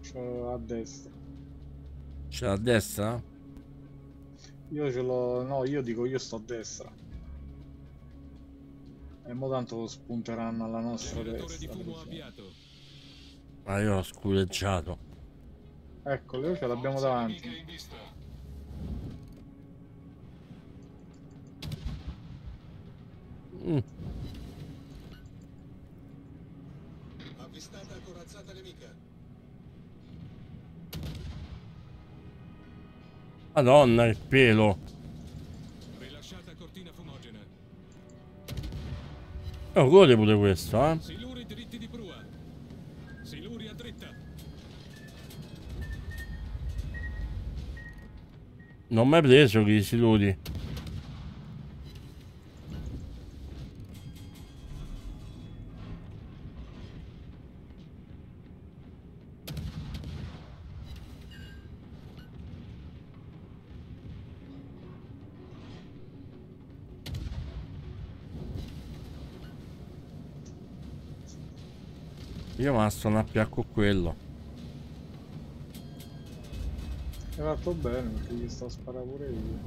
C'ho a destra. C'è a destra? Io ce l'ho. No, io dico io sto a destra. E mo tanto spunteranno alla nostra destra. avviato. Ah, io ho scureggiato. Eccolo, io ce l'abbiamo davanti. Mm. Avvistata corazzata nemica. Madonna, il pelo. Rilasciata cortina fumogena. Oh, gode pure questo, eh. Siluri dritti di prua. Siluri a dritta. Non ho mai preso che i siluri. Io me la sto a con quello. Hai fatto bene perché gli sto a sparare pure io.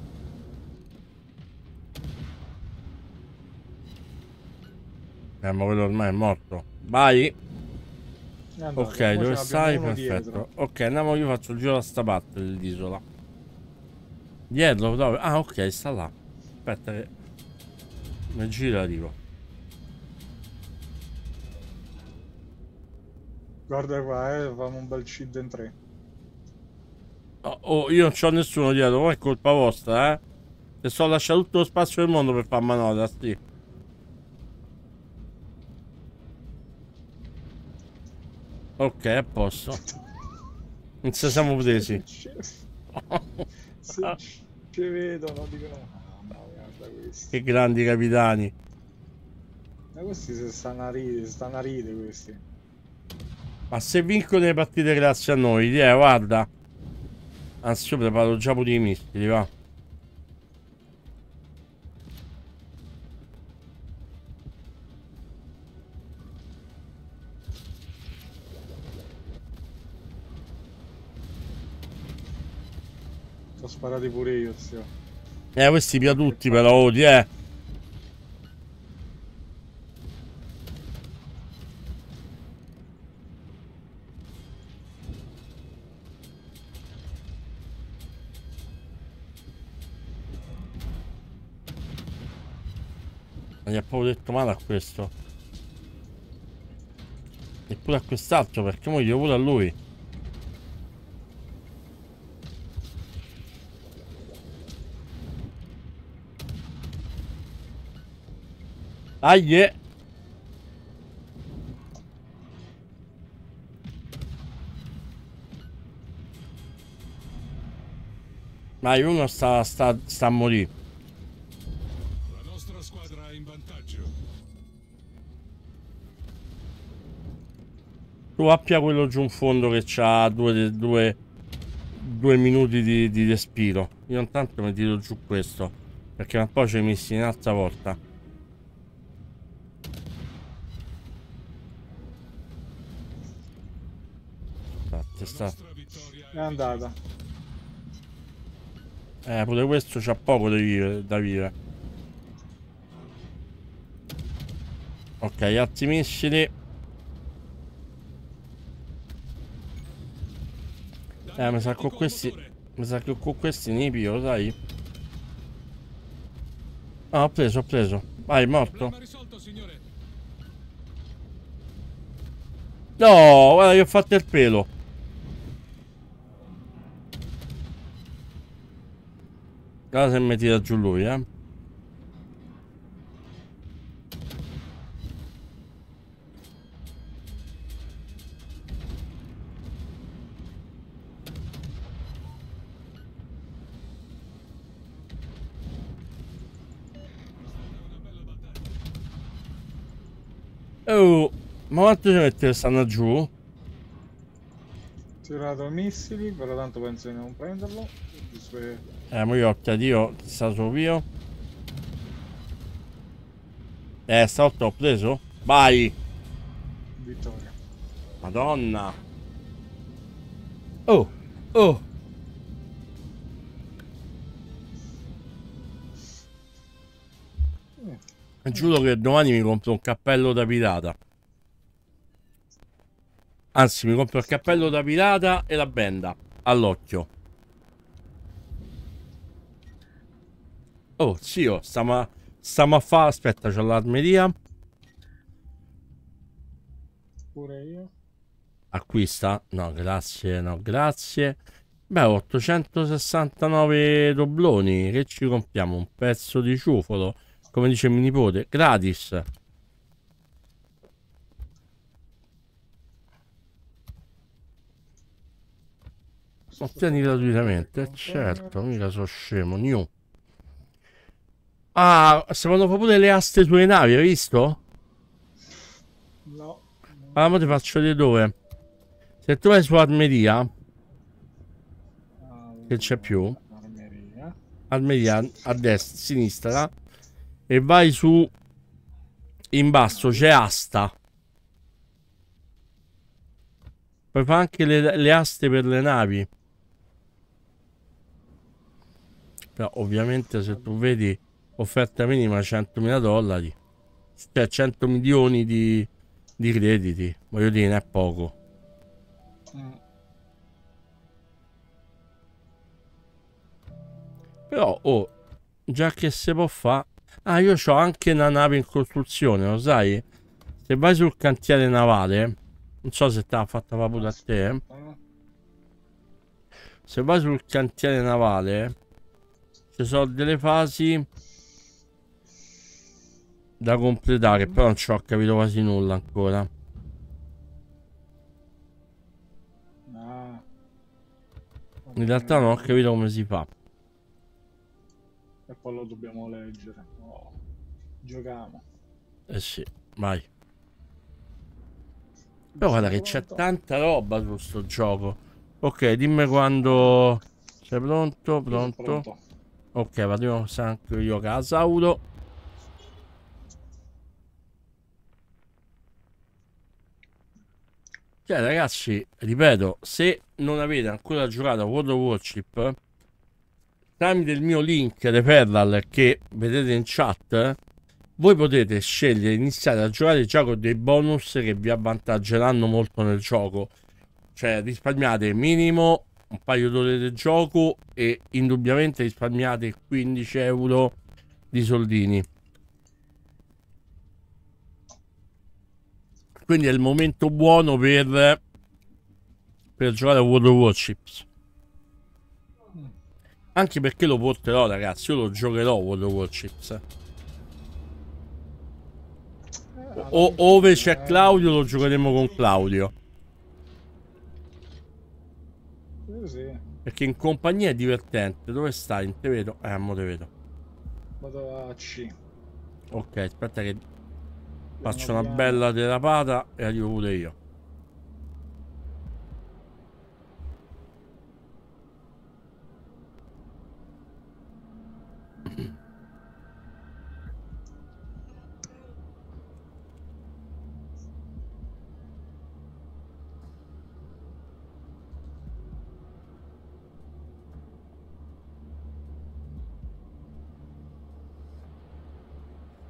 Eh, ma quello ormai è morto. Vai! Andate, Ok, dove stai? Perfetto. dietro. Ok, andiamo, io faccio il giro da sta parte dell'isola. Dietro, dove? Ah, ok, sta là. Aspetta che... Mi giro arrivo. Guarda qua, eh, facciamo un bel cheat in tre. Oh, oh, io non c'ho nessuno dietro, poi è colpa vostra, eh? E sto lasciando tutto lo spazio del mondo per far manovra, sti. Ok, a posto. Non ci siamo presi. Se ci vedono dicono "Ah, no, guarda questi. Che grandi capitani. Ma questi si stanno a ridere, si stanno a ridere questi. Ma se vincono le partite grazie a noi, eh, guarda. Anzi, io preparo già pure i missili, va. Ho sparati pure io, zio. Eh, questi via tutti però, odi, eh. Ma gli ha proprio detto male a questo. E pure a quest'altro perché mo pure a lui. Dai! Dai, uno sta, sta, sta a morire. Tu appia quello giù in fondo che ha due, due, due minuti di, di respiro. Io intanto mi tiro giù questo. Perché poi ci messi in altra volta. Infatti, sta... È andata. Eh, pure questo c'ha poco da vivere. Da vivere. Ok, altri missili. Eh, mi sa che con questi... Mi sa che con questi ne pio, sai? Ah, ho preso, ho preso. Vai, morto. No, guarda che ho fatto il pelo. Guarda se mi tira giù lui, eh. Ma quanto ci mette che stanno giù? Tirato missili, però tanto penso di non prenderlo. Eh, ma io ho io, sta su io. Eh, stavolta ho preso? Vai! Vittoria. Madonna! Oh! Oh! Giuro che domani mi compro un cappello da pirata. Anzi, mi compro il cappello da pirata e la benda. All'occhio. Oh, zio, stiamo a, stiamo a fare... Aspetta, c'ho l'armeria. Pure io. Acquista? No, grazie, no, grazie. Beh, 869 dobloni. Che ci compriamo? Un pezzo di ciufolo. Come dice mio nipote. Gratis. Ottieni gratuitamente. Certo, mica so scemo. New. Ah, fanno pure le aste sulle navi, hai visto? No. Ah, ma ti faccio vedere dove. Se tu vai su armeria, che c'è più, Armeria. armeria a destra, a sinistra, e vai su in basso, c'è asta. Poi fa anche le, le aste per le navi. Però ovviamente se tu vedi offerta minima 100.000 dollari, cioè 100 milioni di, di crediti, voglio dire, è poco. Mm. Però, oh, già che si può fare... Ah, io ho anche una nave in costruzione, lo sai? Se vai sul cantiere navale, non so se te l'ha fatta fa pure a te, eh. Ah, se vai sul cantiere navale, ci sono delle fasi da completare, però non ci ho capito quasi nulla ancora. In realtà non ho capito come si fa. E poi lo dobbiamo leggere. No. Giochiamo. Eh sì, vai. Però guarda che c'è tanta roba su sto gioco. Ok, dimmi quando sei pronto, pronto. Ok, vado anche io Casauro. Cioè, ragazzi, ripeto, se non avete ancora giocato a World of Warship, tramite il mio link referral che vedete in chat, voi potete scegliere di iniziare a giocare già con dei bonus che vi avvantaggeranno molto nel gioco. Cioè, risparmiate minimo un paio d'ore di gioco e indubbiamente risparmiate 15 euro di soldini. Quindi è il momento buono per, per giocare a World of Warships. Anche perché lo porterò, ragazzi. Io lo giocherò World of Warships. O, ove c'è Claudio, lo giocheremo con Claudio. Sì, sì. Perché in compagnia è divertente. Dove stai? Non te vedo. Eh, mo te vedo. Vado a C. Ok, aspetta che faccio una bella derapata e arrivo pure io.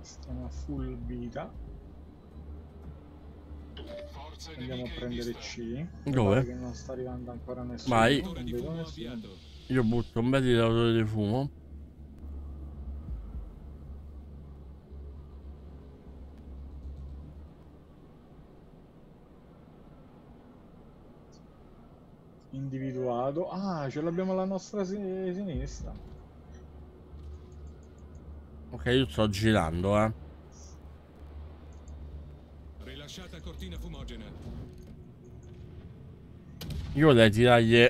Stiamo a full vita. Andiamo a prendere C. Dove? Che non sta arrivando ancora nessuno. Vai. Nessuno. Io butto un bel tiratore di fumo. Individuato. Ah, ce l'abbiamo alla nostra si- sinistra. Ok, io sto girando, eh. Rilasciata cortina fumogena. Io vorrei tirargli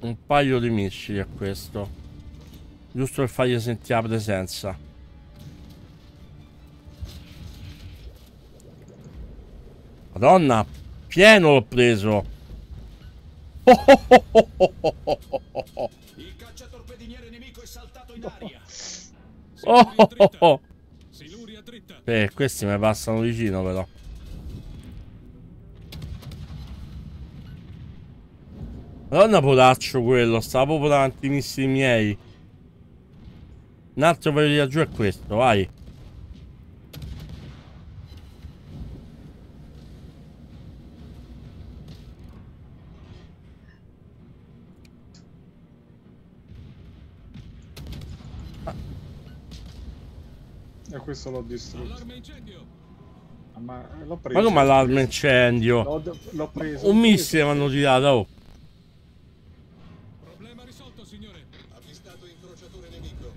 un paio di missili a questo. Giusto per fargli sentire la presenza. Madonna, pieno l'ho preso. Oh oh oh Il cacciatorpediniere nemico è saltato in aria. Oh, oh, oh. Eh, questi mi passano vicino però. Madonna poraccio quello, stava proprio davanti ai missili miei. Un altro paio di giù è questo, vai. Questo l'ho distrutto. Ah, Ma l'ho preso. Ma come allarme incendio? L'ho, l'ho preso. Un missile mi hanno tirato, oh. Problema risolto, signore. Avvistato incrociatore nemico.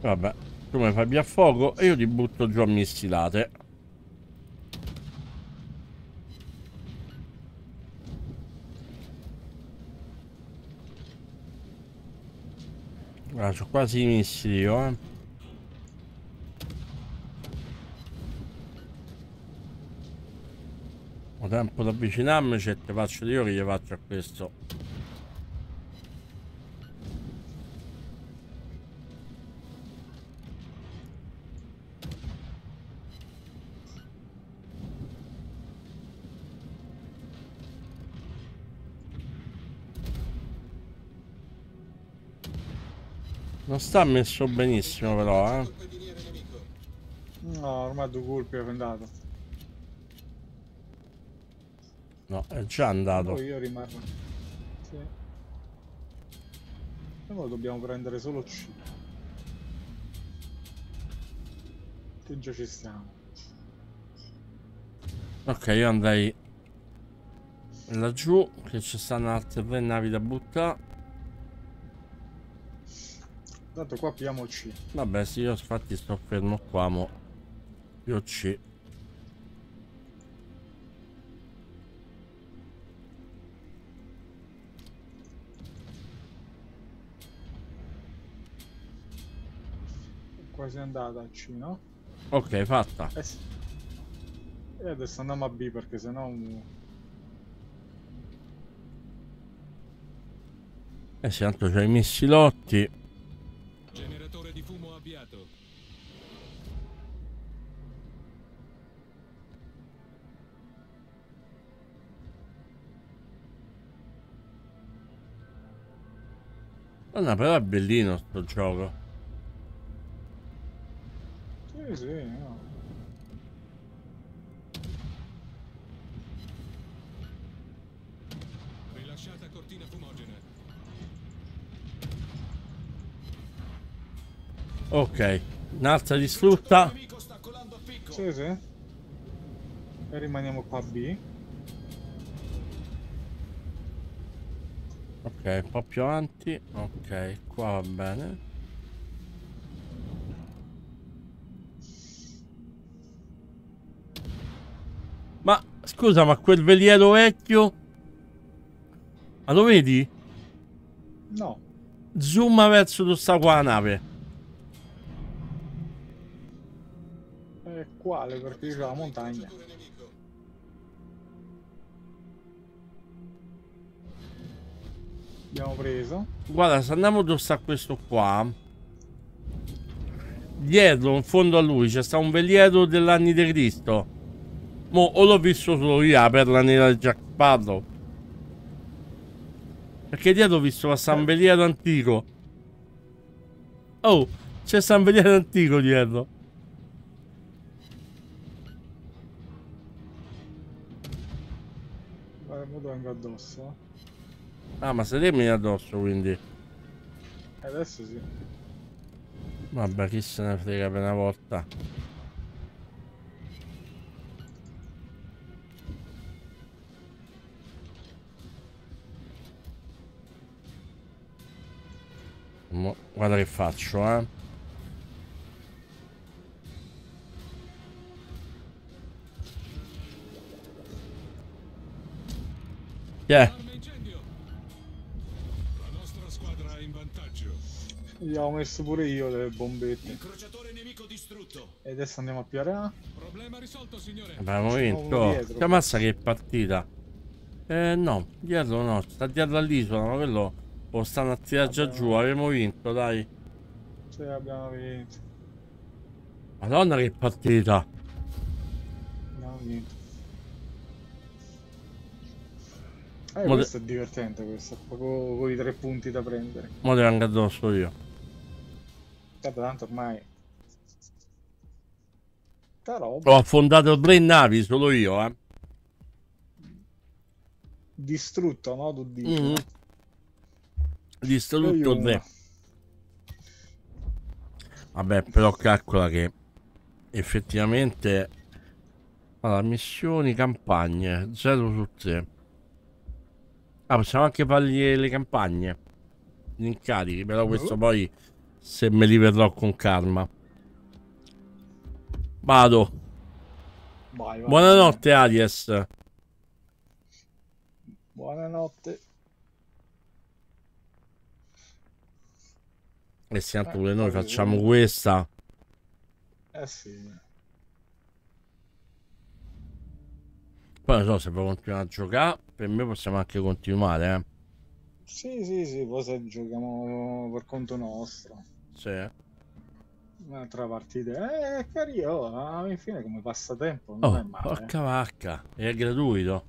Vabbè, tu mi fai via fuoco e io ti butto giù a missilate. Guarda, c'ho quasi missili io, eh. Ho tempo di avvicinarmi, cioè te faccio io che gli faccio a questo. Non sta messo benissimo però, eh. No, ormai due colpi è andato. No, è già andato. Poi io rimarrò. Sì. E noi dobbiamo prendere solo C. Che già ci stiamo. Ok, io andrei laggiù, che ci stanno altre tre navi da buttare. Tanto qua abbiamo C. Vabbè, sì, io infatti sto fermo qua, mo. Io C. Quasi andata a C, no? Ok, fatta. Eh sì. E adesso andiamo a B perché sennò... Eh sì, tanto c'ho i missilotti. Fumo avviato. Madonna, però è bellino sto gioco. Sì, sì, no. Ok, un'altra di sfrutta. nemico sta colando a picco. Sì, sì. E rimaniamo qua B. Ok, un po' più avanti. Ok, qua va bene. Ma scusa, ma quel veliero vecchio? Ma lo vedi? No. Zoom verso dove sta qua la nave. Quale? Perché c'è la montagna. Abbiamo preso. Guarda, se andiamo dove sta questo qua. Dietro, in fondo a lui, c'è sta un veliero dell'anni di Cristo. Mo, o l'ho visto solo io, la perla nera di Jack. Perché dietro ho visto la San Veliero antico. Oh, c'è San Veliero antico dietro. Vengo addosso. Ah, ma se te mi addosso quindi. E adesso sì. Vabbè, chi se ne frega per una volta. Guarda che faccio, eh. Vantaggio. Gli avevo messo pure io le bombette. Incrociatore nemico distrutto. E adesso andiamo a piare A. Problema risolto, signore. Abbiamo vinto. Che ammazza che partita. Eh no, dietro no, sta dietro all'isola, ma quello lo stanno a tirare già giù, avremo vinto, dai. Sì, abbiamo vinto. Madonna che partita. Abbiamo vinto. Eh, Ma de- questo è divertente questo, proprio con i tre punti da prendere. Mo devo andare addosso io. Vabbè, tanto ormai... Ho affondato tre navi, solo io, eh. Distrutto, no? Tu dici. Mhm. no? Distrutto tre. Vabbè, però calcola che effettivamente allora, missioni, campagne 0 su 3. Ah, possiamo anche fargli le campagne. Gli incarichi, però questo Oh. poi se me li verrò con calma. Vado. Vai, vai. Buonanotte Aries. Buonanotte. E se Eh, pure noi facciamo questa. Eh sì. Poi non so se vuoi continuare a giocare. Per me possiamo anche continuare, eh. Sì, sì, sì, poi se giochiamo per conto nostro. Sì. Un'altra partita. Eh, carino, alla fine come passatempo non Oh, è male. porca vacca. È gratuito.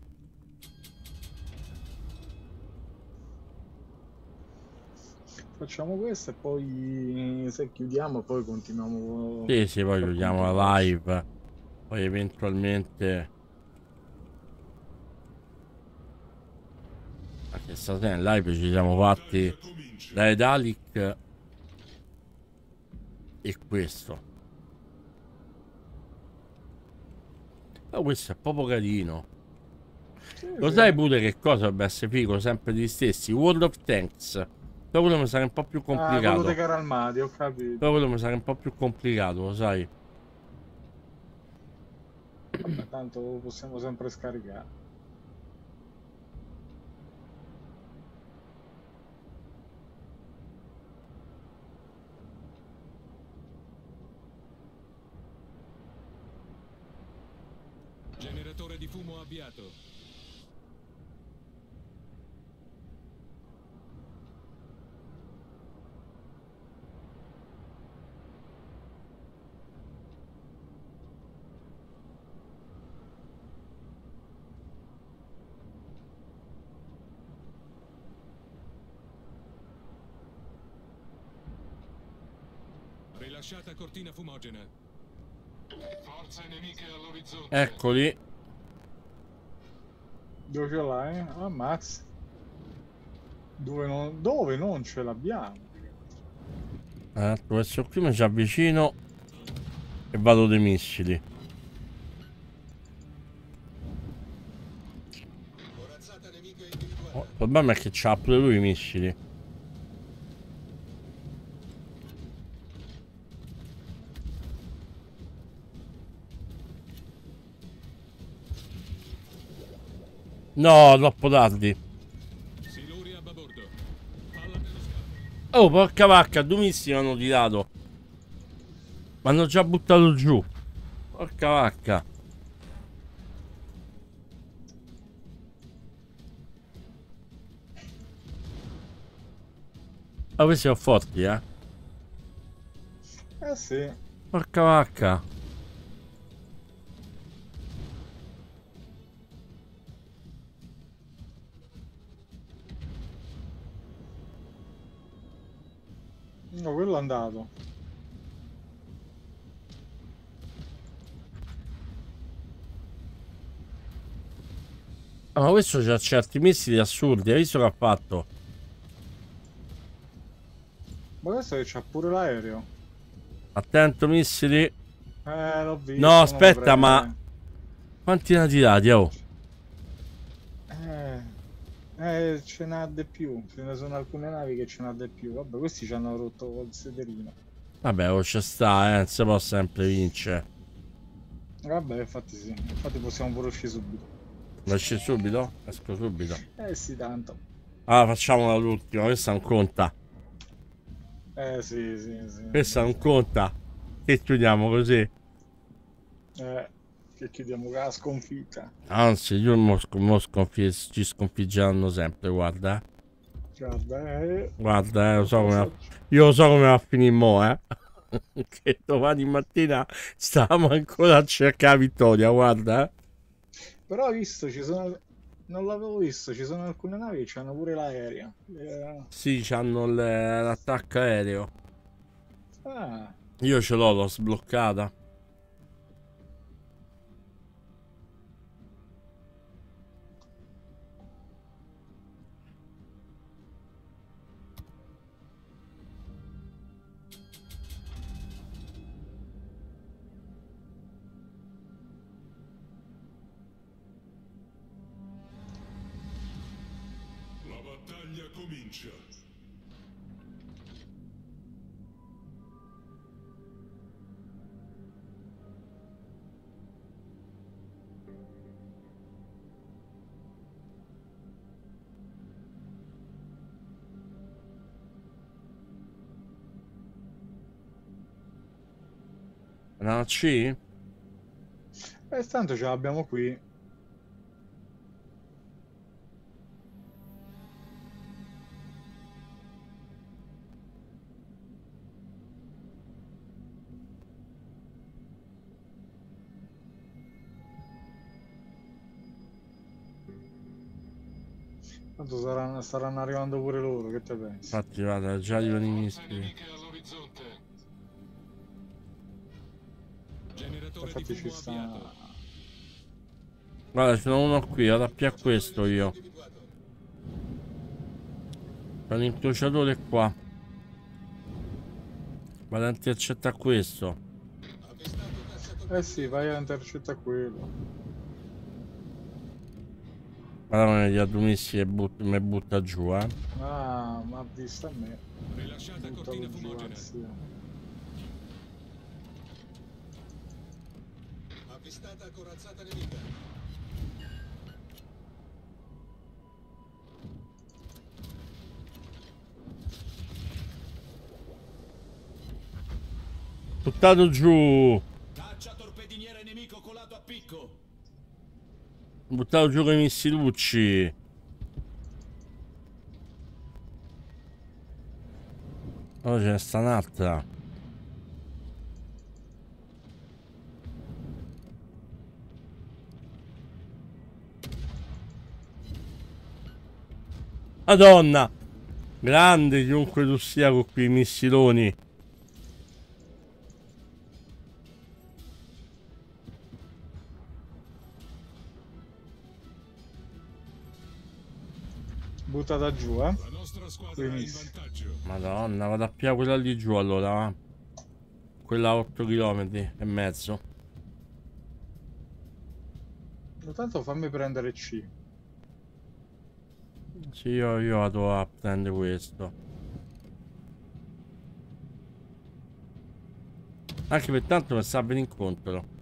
Facciamo questo e poi se chiudiamo poi continuiamo. Sì, sì, poi chiudiamo la live. Poi eventualmente... Anche stasera in live ci siamo fatti dai Dalek e questo. Ma questo è proprio carino. Lo sai pure che cosa dovrebbe essere figo, sempre gli stessi? World of Tanks. Però quello mi sarà un po' più Ah, quello complicato. dei carri armati, ho capito. Però quello mi sarà un po' più complicato, lo sai? Vabbè, tanto possiamo sempre scaricare. Generatore di fumo avviato. Rilasciata cortina fumogena. Forze nemiche all'orizzonte. Eccoli. Dove ce l'hai? Ammazza. Dove non, dove non ce l'abbiamo? Eh, questo qui mi ci avvicino e vado dei missili. Oh, il problema è che c'ha pure lui i missili. No, troppo tardi. Oh, porca vacca, due missili hanno tirato. Mi hanno già buttato giù. Porca vacca. Ma questi sono forti, eh. Eh sì. Porca vacca. Quello è andato. Ah, ma questo c'ha certi missili assurdi. Hai visto che ha fatto? Ma questo che c'ha pure l'aereo. Attento, missili. Eh, l'ho visto. No, aspetta, ma- Quanti ne ha tirati, oh? Eh, ce n'ha di più. Ce ne sono alcune navi che ce n'ha di più. Vabbè, questi ci hanno rotto col sederino. Vabbè, oh, ci sta, eh. Non si può sempre vincere. Vabbè, infatti sì. Infatti possiamo pure uscire subito. Esci subito? Esco subito. Eh sì, tanto. Allora, facciamola l'ultima. Questa non conta. Eh sì, sì, sì. Questa non conta. Che chiudiamo così. Eh, che chiudiamo con la sconfitta. Anzi, io mo, mo sconfi- ci sconfiggeranno sempre, guarda. Guarda, eh. Guarda, eh, lo so come va- Io lo so come va a finire mo, eh. che domani mattina stavamo ancora a cercare vittoria, guarda, eh. Però ho visto, ci sono... Non l'avevo visto, ci sono alcune navi che hanno pure l'aereo. Eh, Sì, c'hanno l- l'attacco aereo. Ah, Io ce l'ho, l'ho sbloccata. Battaglia comincia. Una C? e tanto ce l'abbiamo qui. Saranno, staranno arrivando pure loro, che te pensi? Infatti, guarda, già arrivano i missili. Nemiche all'orizzonte. Generatore Infatti di ci sta... Guarda, ce n'ho uno qui, vado a più a questo io. Individuato. C'è un incrociatore qua. Vado a intercettare questo. Eh sì, vai a intercettare quello. Guarda come gli addumissi e but- mi butta giù, eh. Ah, ma ha visto a me. Rilasciata Buttalo cortina fumogena. anzi. Avvistata corazzata nemica. Buttato giù. Buttato giù con i missilucci. Oh, ce ne sta un'altra. Madonna! Grande chiunque tu sia con quei missiloni. Buttata giù, eh. La nostra squadra è in Benissimo. vantaggio. Madonna, vado a più quella lì giù allora. Quella a 8 km e mezzo. Intanto fammi prendere C. Sì, io, io vado a prendere questo. Anche per tanto mi sta venendo incontro.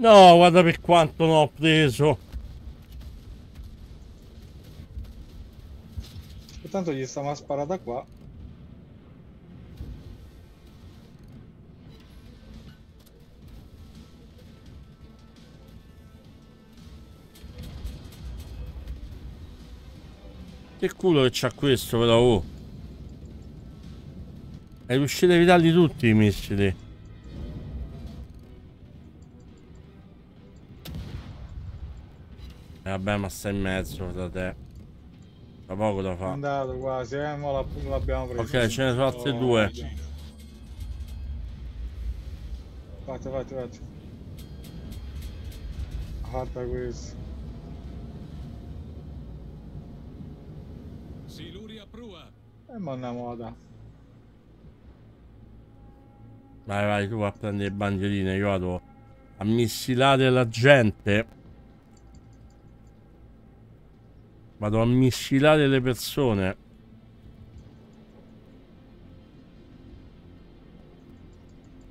No, guarda per quanto non ho preso. Intanto gli sta una sparata qua. Che culo che c'ha questo però, oh. È riuscito a evitarli tutti i missili. Vabbè, ma stai in mezzo da te. Tra poco da È fa. andato quasi, eh, mo la- l'abbiamo preso. Ok, ce ne sono altre Oh, due. Fate, fate, fate. Fatta questo. Siluria prua. E mo andiamo da. Vai, vai, tu a prendere bandierine, io vado a missilare la gente. Vado a missilare le persone.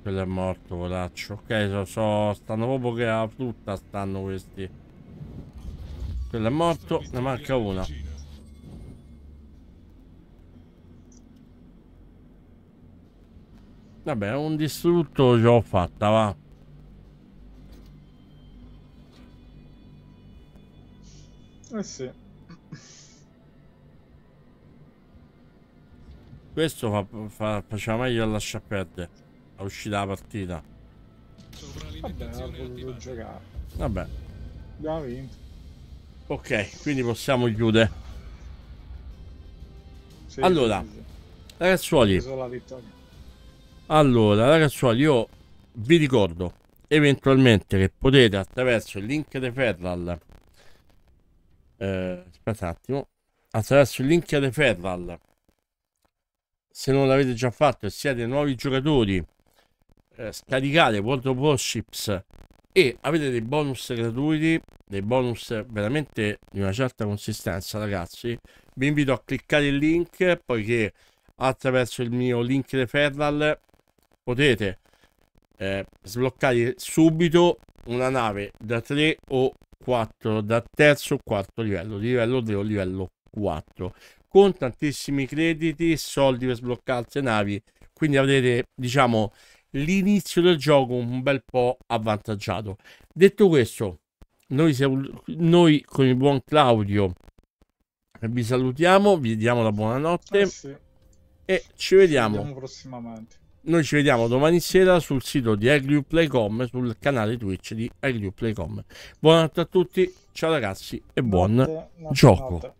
Quello è morto, volaccio. Ok, so, so- stanno proprio che a frutta stanno questi. Quello è morto, ne manca una. Vabbè, un distrutto ce l'ho fatta, va. Eh sì. Questo fa, fa- faceva meglio a lasciar perdere. A uscire dalla partita. Vabbè, giocare. Vabbè. Abbiamo vinto. Ok, quindi possiamo chiudere. Sì, Allora. sì, sì. Ragazzuoli, allora, ragazzuoli, io vi ricordo eventualmente che potete attraverso il link di Ferral eh, aspetta un attimo attraverso il link di Ferral se non l'avete già fatto e siete nuovi giocatori eh, scaricate World of Warships e avete dei bonus gratuiti dei bonus veramente di una certa consistenza ragazzi. Vi invito a cliccare il link poiché attraverso il mio link referral potete eh, sbloccare subito una nave da 3 o 4 da terzo o quarto livello di livello 3 o livello 4 con tantissimi crediti soldi per sbloccarsi navi quindi avrete diciamo l'inizio del gioco un bel po' avvantaggiato detto questo noi, siamo, noi con il buon Claudio vi salutiamo vi diamo la buonanotte Eh sì. e ci vediamo Vediamo prossimamente. noi ci vediamo domani sera sul sito di Playcom sul canale Twitch di Playcom buonanotte a tutti ciao ragazzi e buon Notte, notte, gioco. notte.